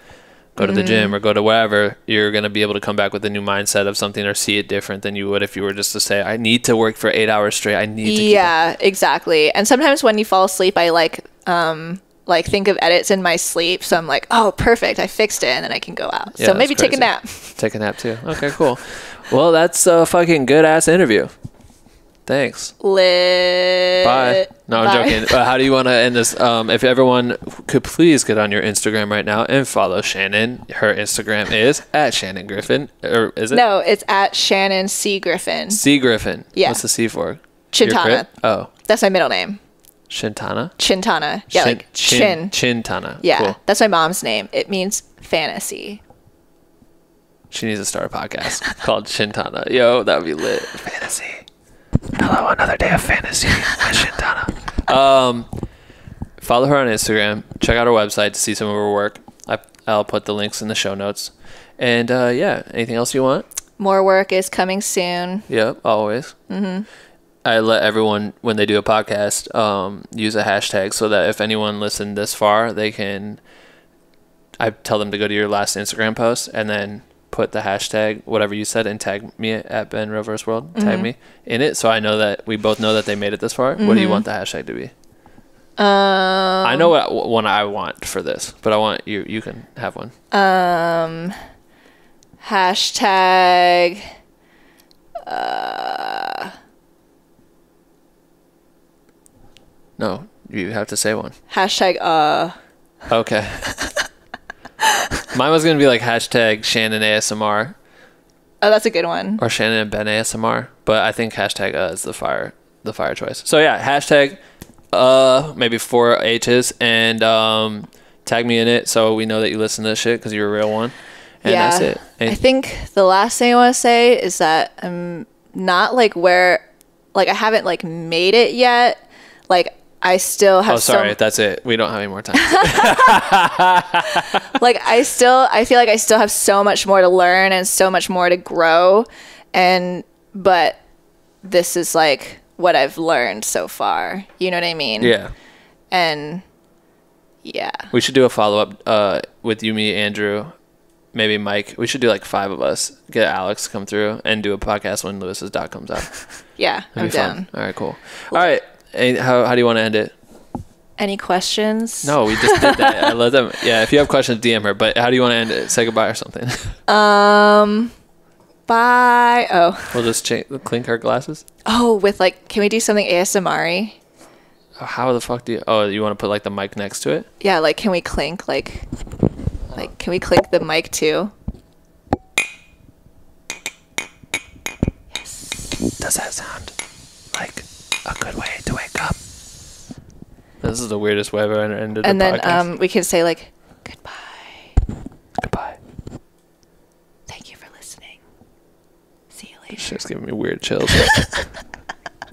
go to the Mm-hmm. gym or go to wherever, you're gonna be able to come back with a new mindset of something or see it different than you would if you were just to say, I need to work for eight hours straight. I need to Yeah, exactly. And sometimes when you fall asleep, I like um like think of edits in my sleep. So I'm like, oh, perfect, I fixed it, and then I can go out. Yeah, so maybe take a nap. take a nap too. Okay, cool. well, that's a fucking good ass interview. Thanks. Lit. Bye. No, I'm joking. Uh, how do you want to end this? Um, if everyone could please get on your Instagram right now and follow Shannon. Her Instagram is at Shannon Griffin. Or is it? No, it's at Shannon C Griffin. C Griffin. Yeah. What's the C for? Chintana. Oh, That's my middle name. Shintana? Chintana. Yeah, Chin- like chin. Chintana. Yeah, Cool. that's my mom's name. It means fantasy. She needs to start a podcast called Shintana. Yo, that would be lit. Fantasy. Hello, another day of fantasy with Shintana. Um, follow her on Instagram. Check out her website to see some of her work. I, I'll put the links in the show notes. And uh, yeah, anything else you want? More work is coming soon. Yep, always. Mm-hmm. I let everyone when they do a podcast um, use a hashtag so that if anyone listened this far, they can. I tell them to go to your last Instagram post and then put the hashtag whatever you said and tag me at Ben Real vs World. Tag me in it so I know that we both know that they made it this far. What do you want the hashtag to be? Um, I know what one I want for this, but I want you. You can have one. um, hashtag. Uh, No, you have to say one. hashtag. Uh, Okay. Mine was gonna be like hashtag Shannon ASMR oh, that's a good one. or Shannon and Ben ASMR, but I think hashtag uh is the fire the fire choice. So yeah, hashtag uh maybe four H's and um tag me in it so we know that you listen to this shit because you're a real one. And yeah, that's it. I think the last thing I want to say is that I'm not like where, like I haven't like made it yet. Like I still have oh sorry, some, that's it. We don't have any more time. like I still I feel like I still have so much more to learn and so much more to grow and but this is like what I've learned so far. You know what I mean? yeah. And yeah. We should do a follow up uh with you, me, Andrew, maybe Mike. We should do like five of us. Get Alex to come through and do a podcast when Lewis's doc comes out. Yeah, I'm That'd be down. fun. All right, cool. All right. Hey, how, how do you want to end it? Any questions? No, we just did that. I let them. Yeah, if you have questions, DM her. But how do you want to end it? Say goodbye or something. Um bye. Oh. we'll just cha- clink our glasses. Oh, with like can we do something ASMR-y? How the fuck do you? Oh, you want to put like the mic next to it? Yeah, like can we clink like like can we clink the mic too? Does that sound like a good way to wake up? This is the weirdest way I've ever ended And a then podcast. um we can say like goodbye. goodbye. Thank you for listening. See you later. She's giving me weird chills.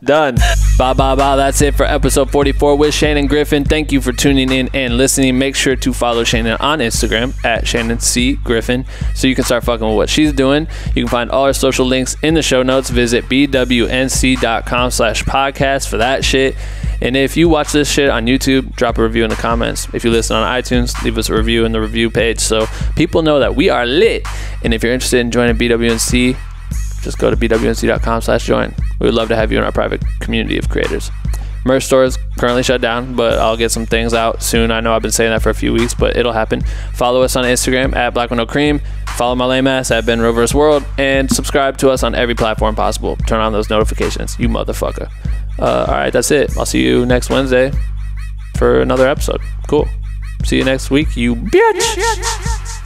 Done. Bye bye bye. That's it for episode 44 with Shannon Griffin. Thank you for tuning in and listening. Make sure to follow Shannon on Instagram at Shannon C Griffin so you can start fucking with what she's doing. You can find all our social links in the show notes. Visit bwnc.com slash podcast for that shit. And if you watch this shit on YouTube, drop a review in the comments. If you listen on iTunes, leave us a review in the review page so people know that we are lit. And if you're interested in joining BWNC, just go to bwnc.com slash join. We would love to have you in our private community of creators. Merch store is currently shut down, but I'll get some things out soon. I know I've been saying that for a few weeks, but it'll happen. Follow us on Instagram at Black With No Cream. Follow my lame ass at Ben Real vs World, and subscribe to us on every platform possible. Turn on those notifications, you motherfucker. Uh, all right, that's it. I'll see you next Wednesday for another episode. Cool. See you next week, you bitch.